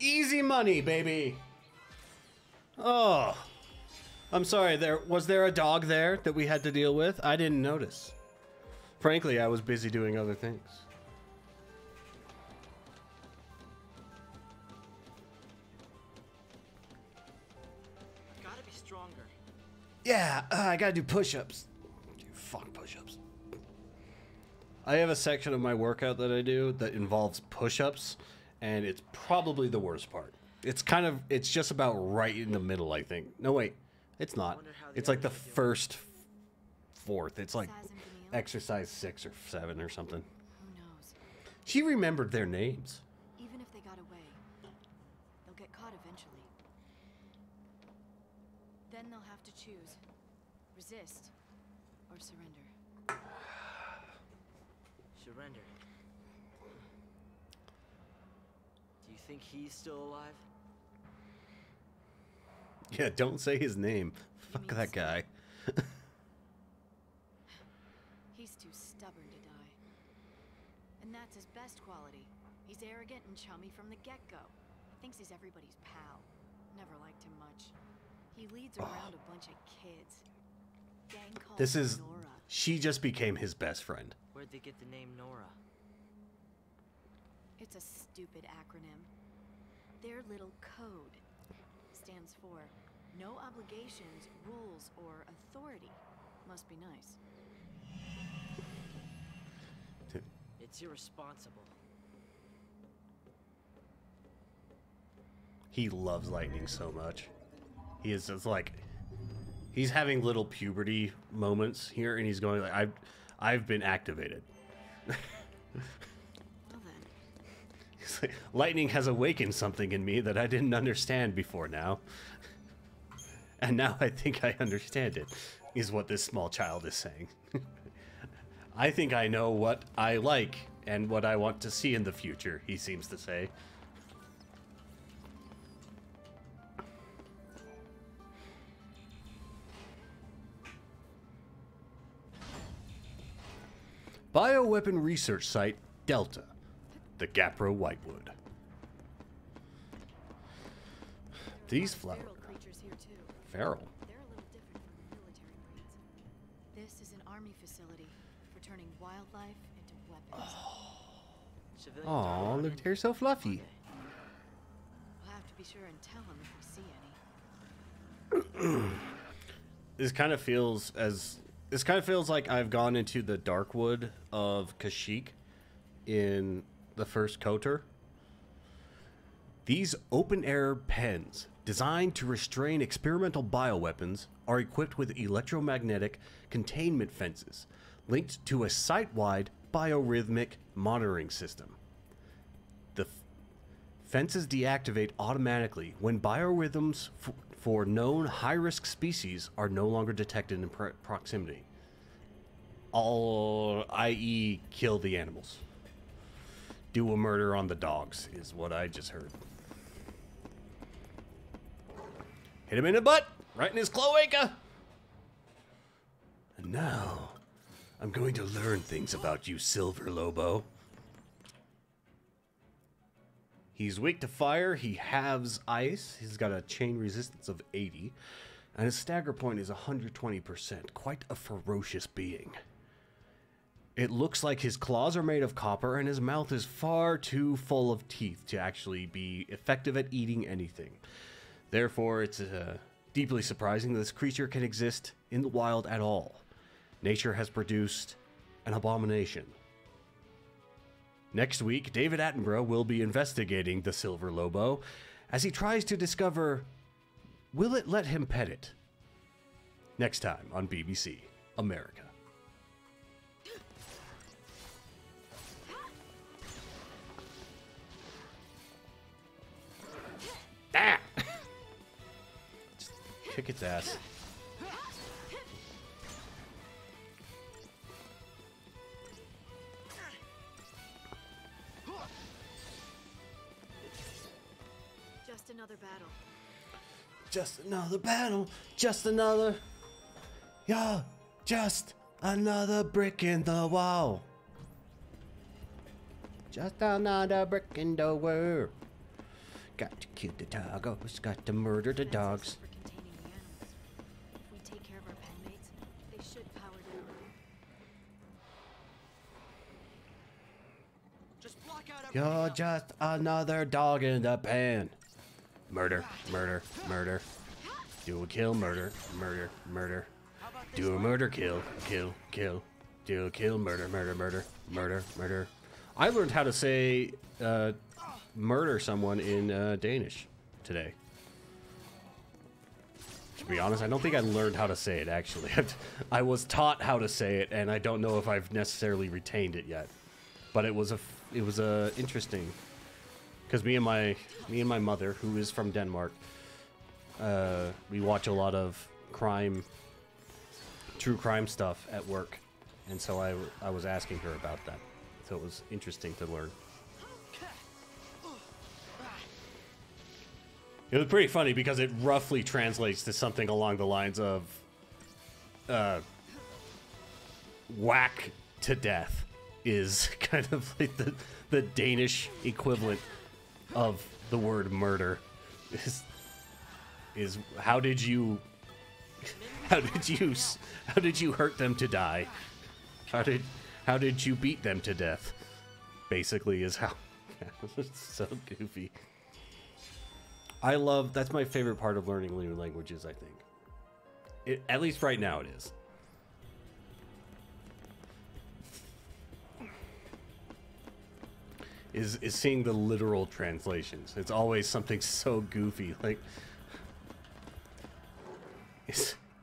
Easy money, baby. Oh. I'm sorry, there was there a dog there that we had to deal with? I didn't notice. Frankly, I was busy doing other things. Stronger. Yeah, uh, I gotta do push-ups. Fuck push-ups. I have a section of my workout that I do that involves push-ups, and it's probably the worst part. It's kind of, it's just about right in the middle, I think. No, wait, it's not. It's like the first fourth. It's like exercise six or seven or something. Who knows? She remembered their names. Even if they got away, they'll get caught eventually. Then they'll have to choose resist or surrender. Surrender. Do you think he's still alive? Yeah, don't say his name. Fuck that guy. He's too stubborn to die. And that's his best quality. He's arrogant and chummy from the get-go. Thinks he's everybody's pal. Never liked him much. He leads around a bunch of kids. Gang called This is. Nora. She just became his best friend. Where'd they get the name Nora? It's a stupid acronym. Their little code stands for no obligations, rules, or authority. Must be nice. It's irresponsible. He loves lightning so much. He is just like he's having little puberty moments here, and he's going like, "I've, I've been activated." Like, lightning has awakened something in me that I didn't understand before now, and now I think I understand it. Is what this small child is saying. I think I know what I like and what I want to see in the future. He seems to say. Bioweapon research site Delta, the Gapra Whitewood. These flowers. Feral creatures here too. Feral. They're a little different from military breeds. This is an army facility for turning wildlife into weapons. Civilians Aw, are look, they're so fluffy. We'll have to be sure and tell them if we see any. This kind of feels as this kind of feels like I've gone into the dark wood of Kashyyyk in the first Kotor. These open air pens, designed to restrain experimental bioweapons, are equipped with electromagnetic containment fences linked to a site wide biorhythmic monitoring system. The f- fences deactivate automatically when biorhythms f- for known high risk species are no longer detected in pro- proximity. All, i.e., kill the animals. Do a murder on the dogs, is what I just heard. Hit him in the butt, right in his cloaca. And now, I'm going to learn things about you, Silver Lobo. He's weak to fire, he halves ice, he's got a chain resistance of 80, and his stagger point is 120%. Quite a ferocious being. It looks like his claws are made of copper and his mouth is far too full of teeth to actually be effective at eating anything. Therefore, it's uh, deeply surprising that this creature can exist in the wild at all. Nature has produced an abomination. Next week, David Attenborough will be investigating the Silver Lobo as he tries to discover will it let him pet it? Next time on BBC America. Ah! Just kick its ass. Another battle. Just another battle. Just another. Yeah, just another brick in the wall. Just another brick in the wall. Got to kill the doggos. Got to murder the dogs. also for containing the animals. If we take care of our penmates, they should power down. Just block out everything You're just another dog in the pan. Murder, murder, murder. Do a kill, murder, murder, murder. Do a murder, kill, kill, kill. Do a kill, murder, murder, murder, murder, murder. I learned how to say uh, murder someone in uh, Danish today. To be honest, I don't think I learned how to say it actually. I was taught how to say it, and I don't know if I've necessarily retained it yet. But it was a, it was a interesting, because me and my, me and my mother, who is from Denmark, uh, we watch a lot of crime true crime stuff at work, and so I, I was asking her about that. So it was interesting to learn. It was pretty funny because it roughly translates to something along the lines of uh, whack to death is kind of like the, the Danish equivalent of the word murder. Is, is how did you how did you how did you hurt them to die? How did how did you beat them to death? Basically is how it's so goofy. I love that's my favorite part of learning new languages, I think. It, at least right now it is. Is is seeing the literal translations. It's always something so goofy like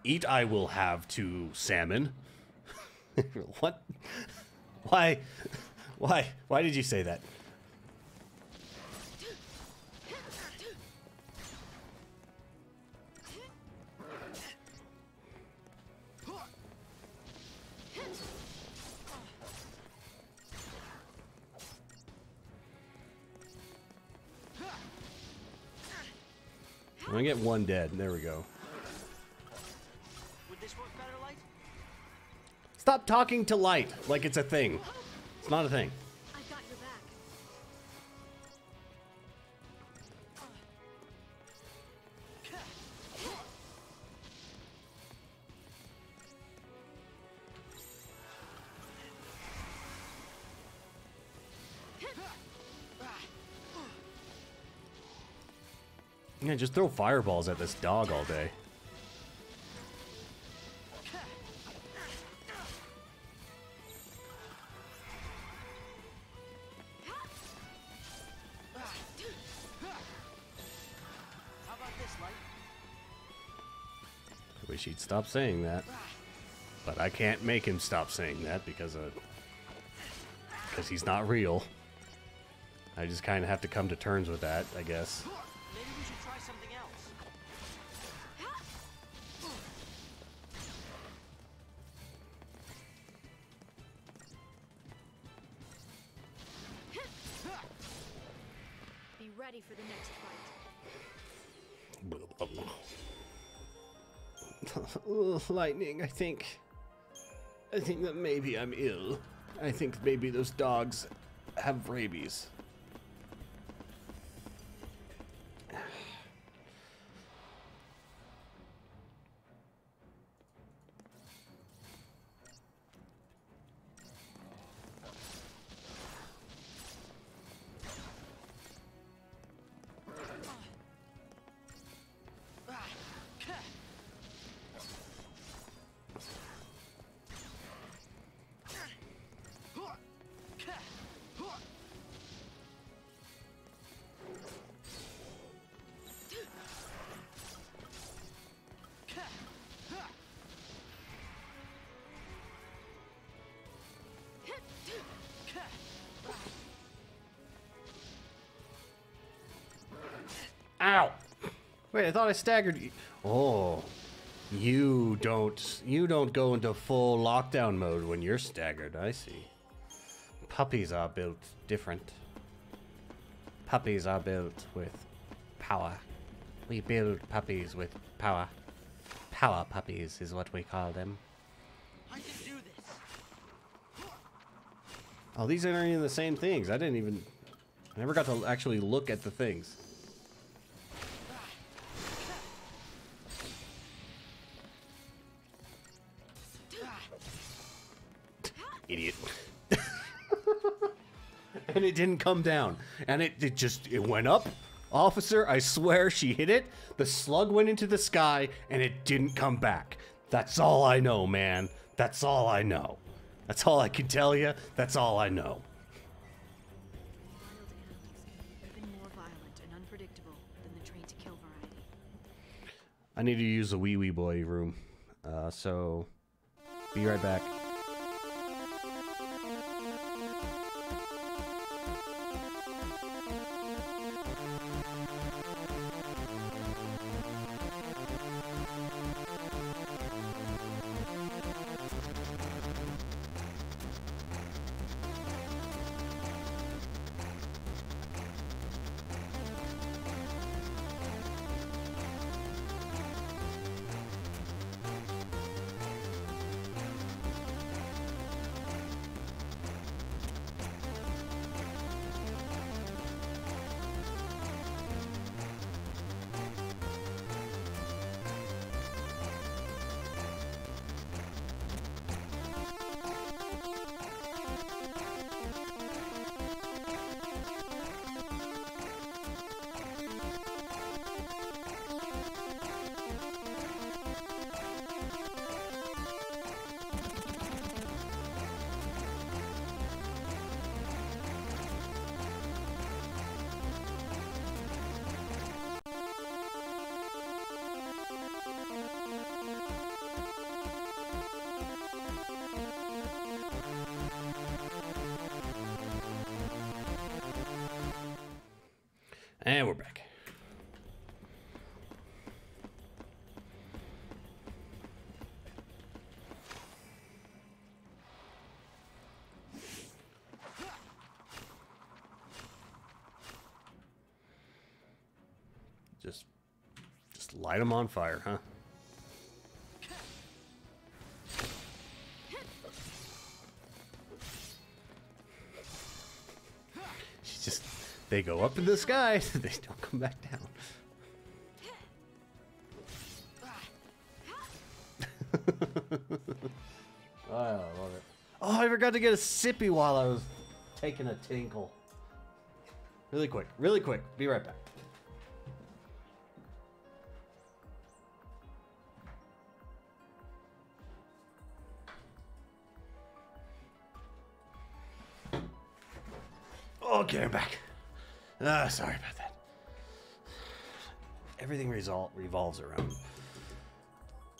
eat I will have to salmon. what? Why? Why? Why did you say that? I'm gonna get one dead. There we go. Would this work better, Light? Stop talking to light like it's a thing. It's not a thing. Yeah, just throw fireballs at this dog all day. I wish he'd stop saying that. But I can't make him stop saying that because of because he's not real. I just kind of have to come to terms with that, I guess. For the next fight. Lightning, I think. I think that maybe I'm ill. I think maybe those dogs have rabies. Wait, I thought I staggered you. Oh, you don't. You don't go into full lockdown mode when you're staggered. I see. Puppies are built different. Puppies are built with power. We build puppies with power. Power puppies is what we call them. I can do this. Oh, these aren't even the same things. I didn't even... I never got to actually look at the things. And it didn't come down. And it, it just, it went up. Officer, I swear she hit it. The slug went into the sky and it didn't come back. That's all I know, man. That's all I know. That's all I can tell you. That's all I know. Wild animals, even more violent and unpredictable than the trained to kill variety. I need to use the wee wee boy room. Uh, so, be right back. Just light them on fire, huh? She just, they go up in the sky, they don't come back down. oh, I love it. Oh, I forgot to get a sippy while I was taking a tinkle. Really quick, really quick. Be right back. Okay, I'm back. Ah, sorry about that. Everything resol- revolves around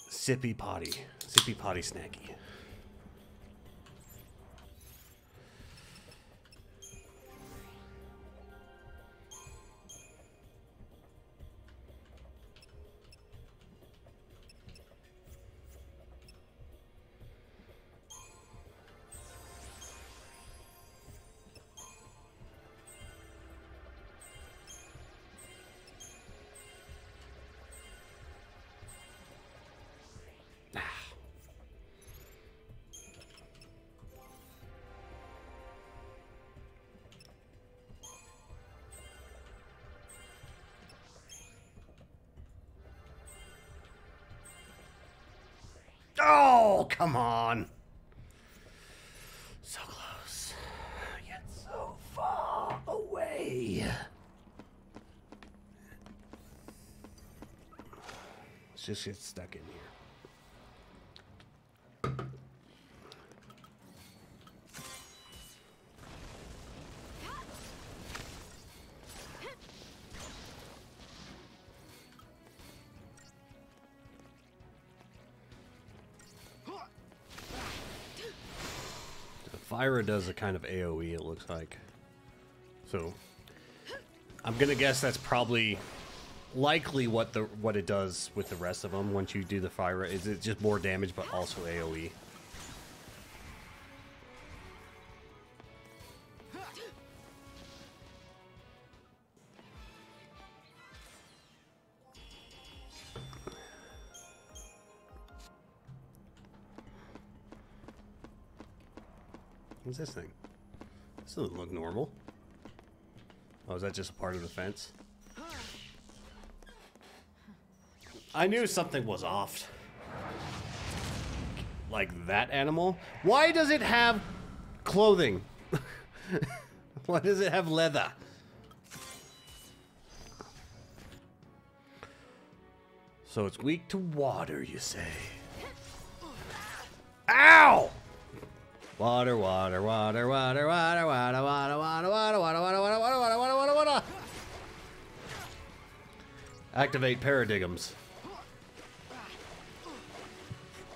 sippy potty, sippy potty snacky. Come on. So close, yet so far away. Let's just get stuck in here. Fyra does a kind of AoE, it looks like. So, I'm gonna guess that's probably likely what the what it does with the rest of them once you do the Fyra. Is it just more damage but also? AoE? This thing? This doesn't look normal. Oh, is that just a part of the fence? I knew something was off. Like that animal? Why does it have clothing? Why does it have leather? So it's weak to water, you say? Water, water, water, water, water, water, water, water, water, water, water, water, water, water, water, water, water. Activate paradigms.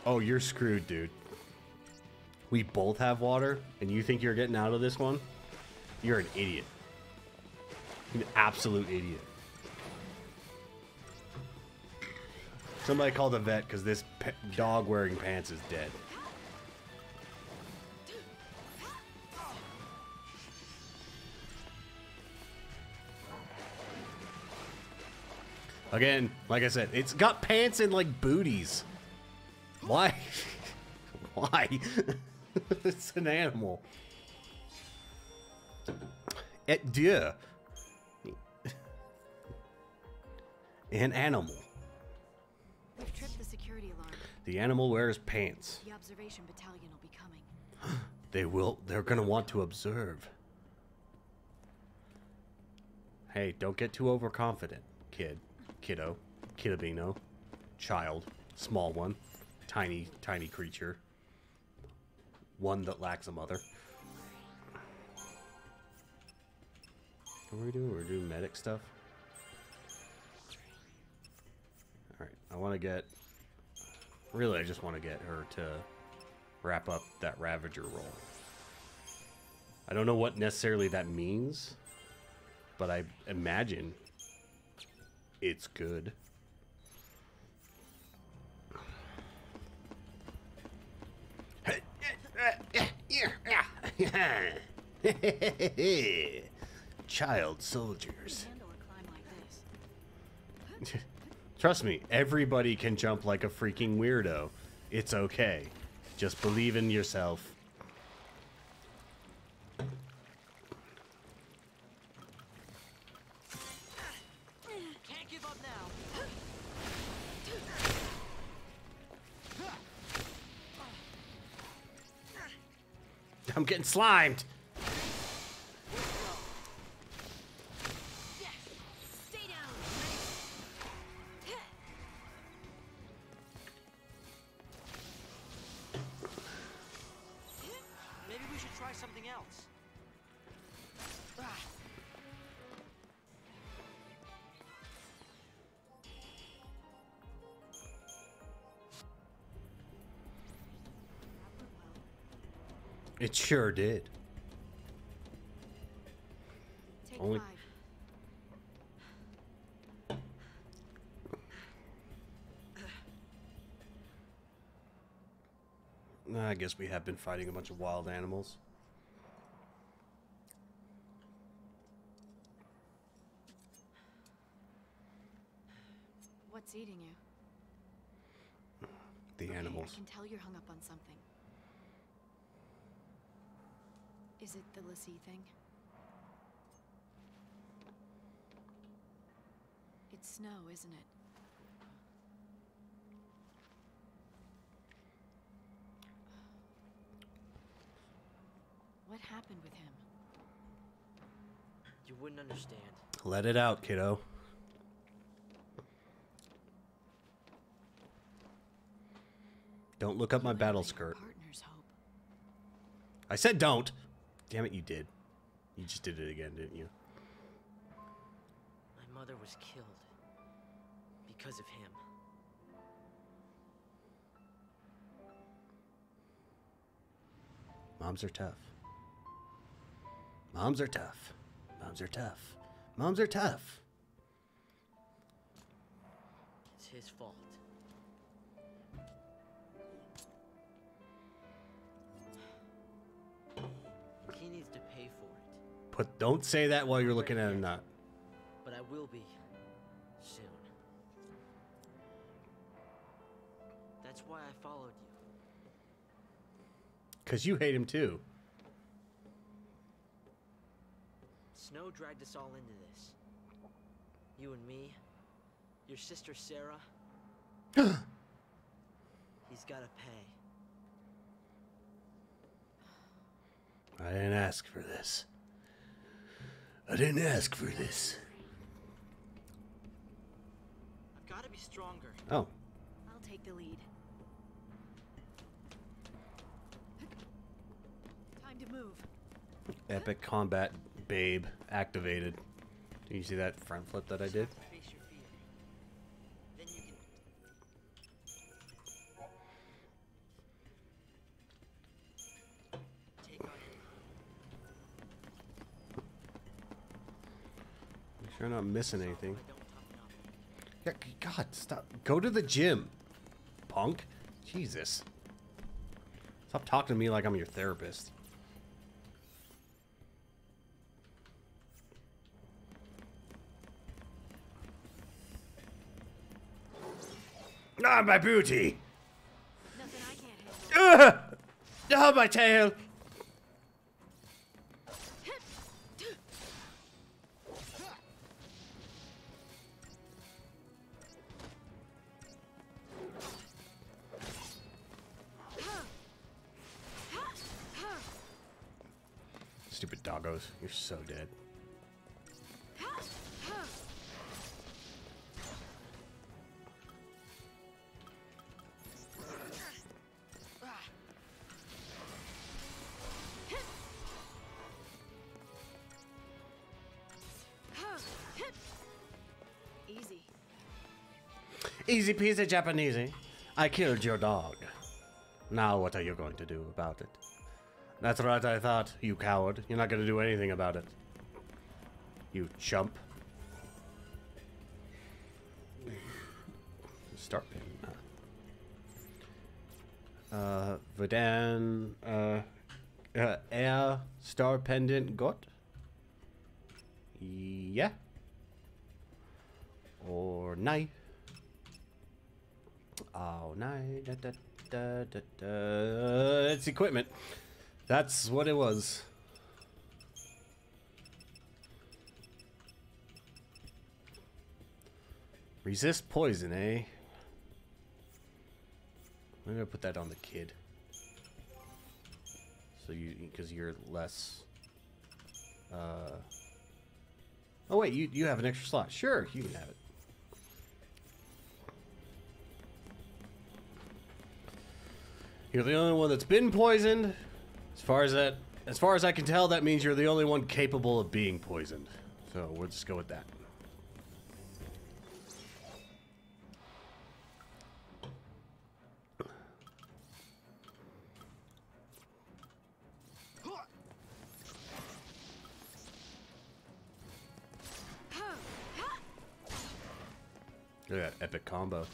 Oh, you're screwed, dude. We both have water, and you think you're getting out of this one? You're an idiot. An absolute idiot. Somebody call the vet because this dog wearing pants is dead. Again, like I said, it's got pants and like booties. Why? Why? it's an animal. Et Dieu. An animal. We've tripped the security alarm. The animal wears pants. The observation battalion will be coming. They will. They're gonna want to observe. Hey, don't get too overconfident, kid, kiddo, kidabino, child, small one, tiny, tiny creature, one that lacks a mother. What are we doing? We're doing medic stuff. All right, I want to get. Really, I just want to get her to wrap up that Ravager role. I don't know what necessarily that means, but I imagine it's good. Child soldiers. Handle a climb like this. Trust me, everybody can jump like a freaking weirdo. It's okay. Just believe in yourself. Getting slimed. Sure did. Take Only- five. I guess we have been fighting a bunch of wild animals. What's eating you? The Okay, animals. I can tell you're hung up on something. Is it the l'Cie thing? It's snow, isn't it? What happened with him? You wouldn't understand. Let it out, kiddo. Don't look up my battle skirt. Partner's hope. I said don't. Damn it, you did. You just did it again, didn't you? My mother was killed because of him. Moms are tough. Moms are tough. Moms are tough. Moms are tough. It's his fault. Put don't say that while you're looking at a nut. but I will be soon. That's why I followed you. Cause you hate him too. Snow dragged us all into this. You and me, your sister Serah. He's gotta pay. I didn't ask for this. I didn't ask for this. I've gotta be stronger. Oh, I'll take the lead. Time to move. epic combat babe activated. Do you see that front flip that I did? Sure I'm not missing anything. I don't toughen up. Yeah, God, stop. Go to the gym, punk. Jesus. Stop talking to me like I'm your therapist. Ah, my booty! Nothing I can't handle. Ugh! Oh, my tail! So dead. Easy. Easy peasy Japanesey. I killed your dog. Now what are you going to do about it? That's right, I thought, you coward. You're not going to do anything about it. You chump. Start pin. Uh, Vadan, uh, uh, Air Star Pendant got? Yeah. Or nay. Oh, nay. Da, da, da, da, da. It's equipment. That's what it was. Resist poison, eh? I'm gonna put that on the kid. So you, because you're less. Uh. Oh wait, you you have an extra slot. Sure, you can have it. You're the only one that's been poisoned. As far as that, as far as I can tell, that means you're the only one capable of being poisoned. So we'll just go with that. Look at that epic combo.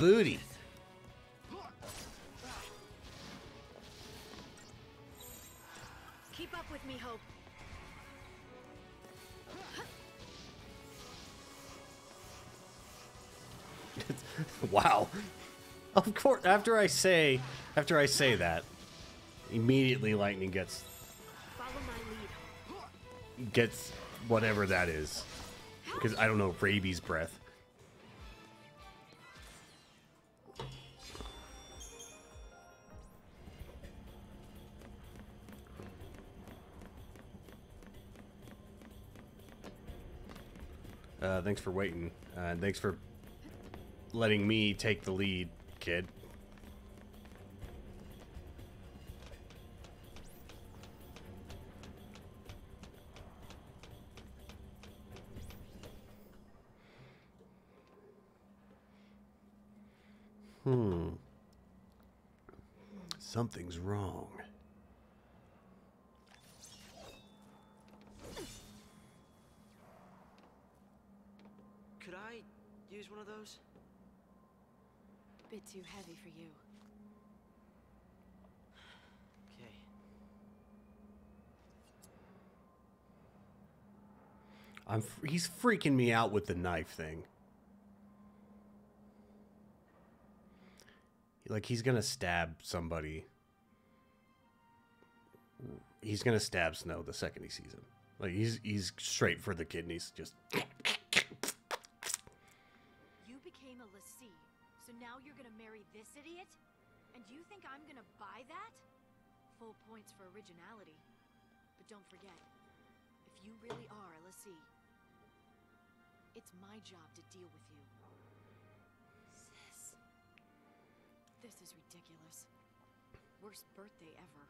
Booty. Keep up with me, Hope. wow. Of course, after I say, after I say that, immediately lightning gets my lead. gets whatever that is, because I don't know rabies breath. Uh, thanks for waiting, uh, and thanks for letting me take the lead, kid. Hmm. Something's wrong. those? Bit too heavy for you. Okay. I'm he's freaking me out with the knife thing. Like he's going to stab somebody. He's going to stab Snow the second he sees him. Like he's he's straight for the kidneys just And you think I'm gonna buy that? Full points for originality. But don't forget, if you really are a l'Cie, it's my job to deal with you. Sis. This is ridiculous. Worst birthday ever.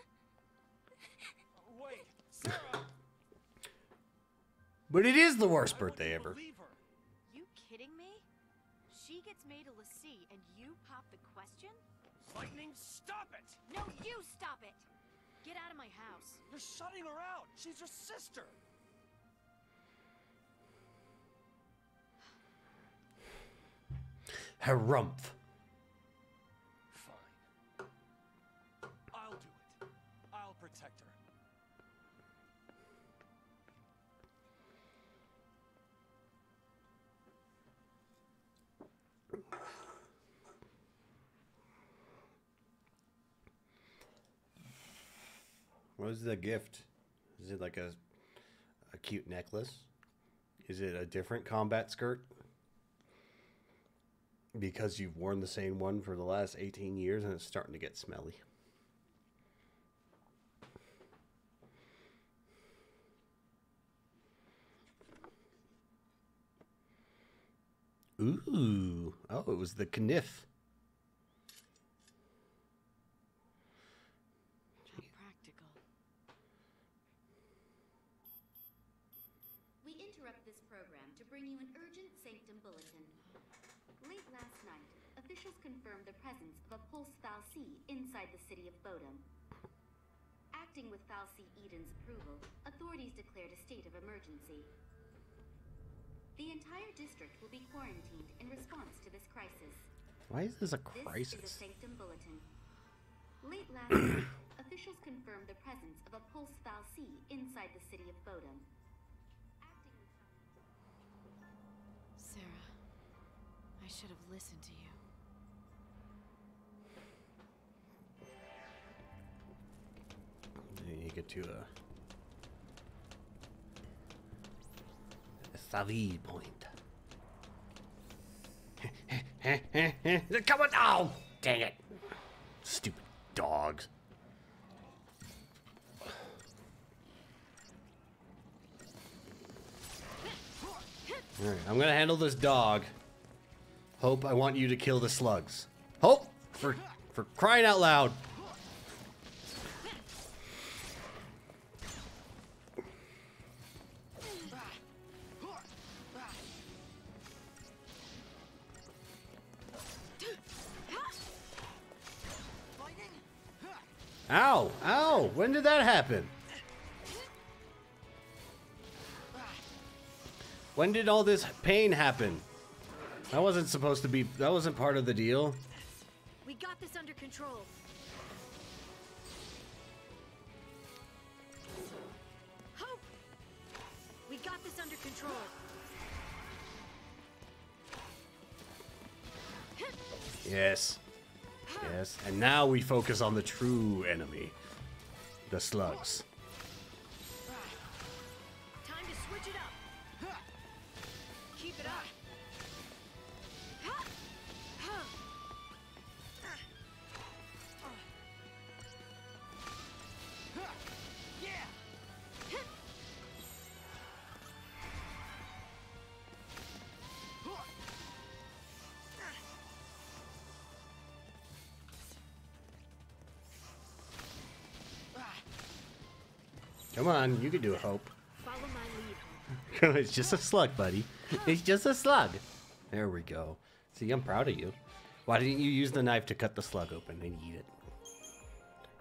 Wait, Serah! But it is the worst birthday ever. Leave her. You kidding me? She gets made a l'Cie and you pop the question? Lightning, stop it! No, you stop it! Get out of my house. You're shutting her out. She's your sister. Harumph. Fine. What is the gift? Is it like a a cute necklace? Is it a different combat skirt? Because you've worn the same one for the last 18 years and it's starting to get smelly. Ooh. Oh, it was the kniff. How practical. We interrupt this program to bring you an urgent Sanctum bulletin. Late last night, officials confirmed the presence of a Pulse Fal'Cie inside the city of Bodhum. Acting with Fal'Cie Eden's approval, authorities declared a state of emergency. The entire district will be quarantined in response to this crisis. Why is this a crisis? This is a crisis? Sanctum bulletin. Late last night, officials confirmed the presence of a Pulse Fal'Cie inside the city of Bodhum. Serah, I should have listened to you. Then you get to a, a savvy point. Come on! Oh, dang it! Stupid dogs. Alright, I'm gonna handle this dog. Hope, I want you to kill the slugs. Hope! For, for crying out loud. When did that happen? When did all this pain happen? That wasn't supposed to be. That wasn't part of the deal. We got this under control. Hope! We got this under control. Yes. Yes. And now we focus on the true enemy the slugs. Come on, you can do it, Hope. Follow my lead. it's just a slug, buddy. It's just a slug. There we go. See, I'm proud of you. Why didn't you use the knife to cut the slug open and eat it?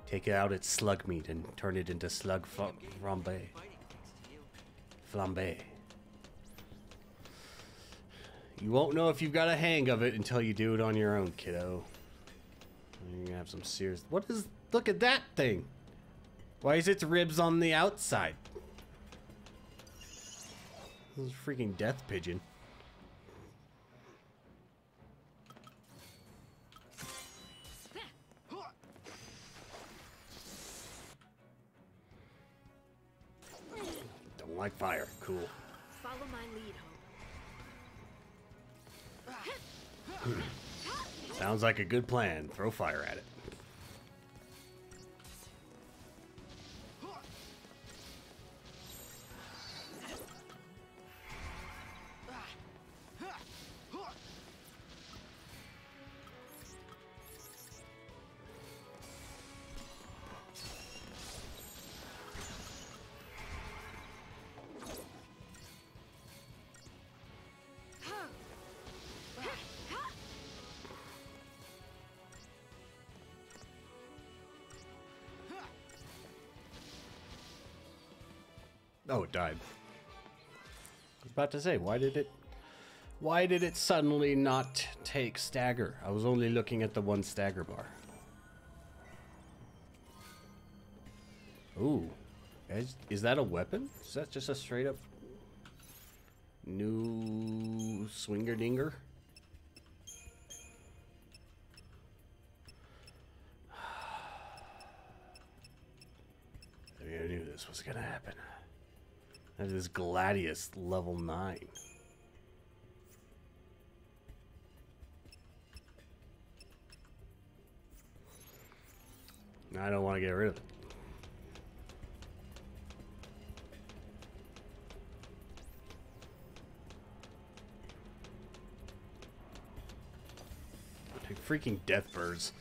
Take out its slug meat and turn it into slug fl- flambe. Fighting thanks to you. Flambe. You won't know if you've got a hang of it until you do it on your own, kiddo. You're gonna have some serious. What is. Look at that thing! Why is its ribs on the outside? This is a freaking death pigeon. Don't like fire. Cool. Follow my lead. Sounds like a good plan. Throw fire at it. About to say, why did it... Why did it suddenly not take stagger? I was only looking at the one stagger bar. Ooh. Is, is that a weapon? Is that just a straight up... New... Swinger dinger? That is Gladius level 9. I don't want to get rid of it. Freaking death birds.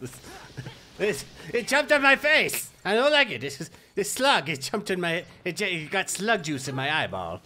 This- this- it jumped on my face. I don't like it. This this slug. It jumped in my. It, it got slug juice in my eyeball.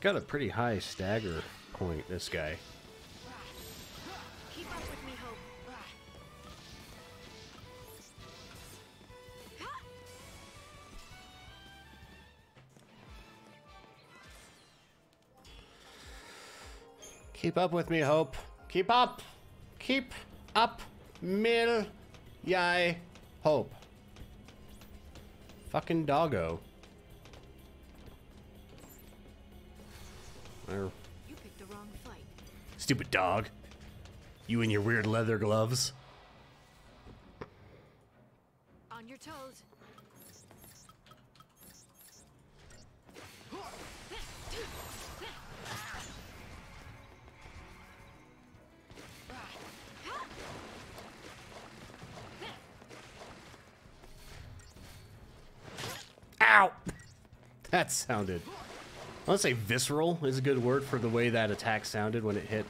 It's got a pretty high stagger point. This guy. Keep up with me, Hope. Keep up with me, Hope. Keep up. Keep up. Mill. Yai. Hope. Fucking doggo. Stupid dog. You and your weird leather gloves. On your toes. Ow! That sounded. I want to say visceral is a good word for the way that attack sounded when it hit.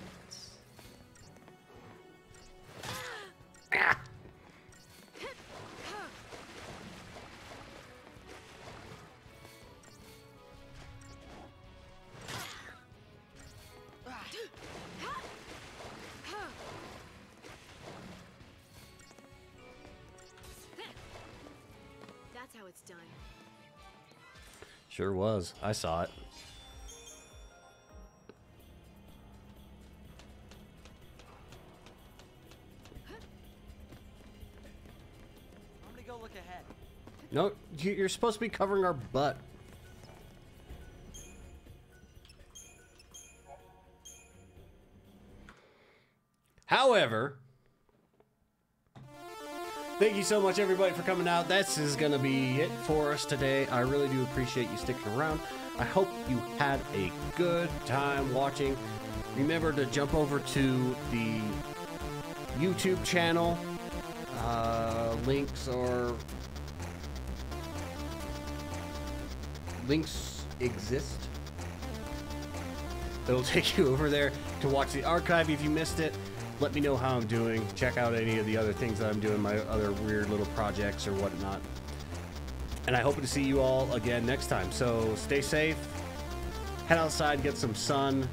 Was. I saw it. I'm gonna go look ahead. No, you- you're supposed to be covering our butt. So much, everybody, for coming out. This is going to be it for us today. I really do appreciate you sticking around. I hope you had a good time watching. Remember to jump over to the YouTube channel. Uh, links are links exist. It'll take you over there to watch the archive if you missed it. Let me know how I'm doing. Check out any of the other things that I'm doing, my other weird little projects or whatnot. And I hope to see you all again next time. So stay safe, head outside, get some sun,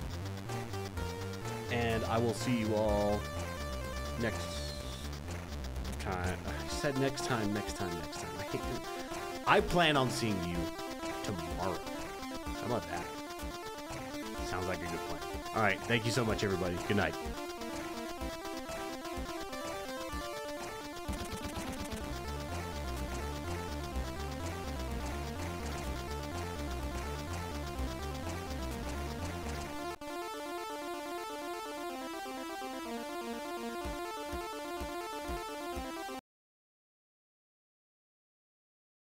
and I will see you all next time. I said next time, next time, next time. I hate it. I plan on seeing you tomorrow. How about that? Sounds like a good plan. All right. Thank you so much, everybody. Good night.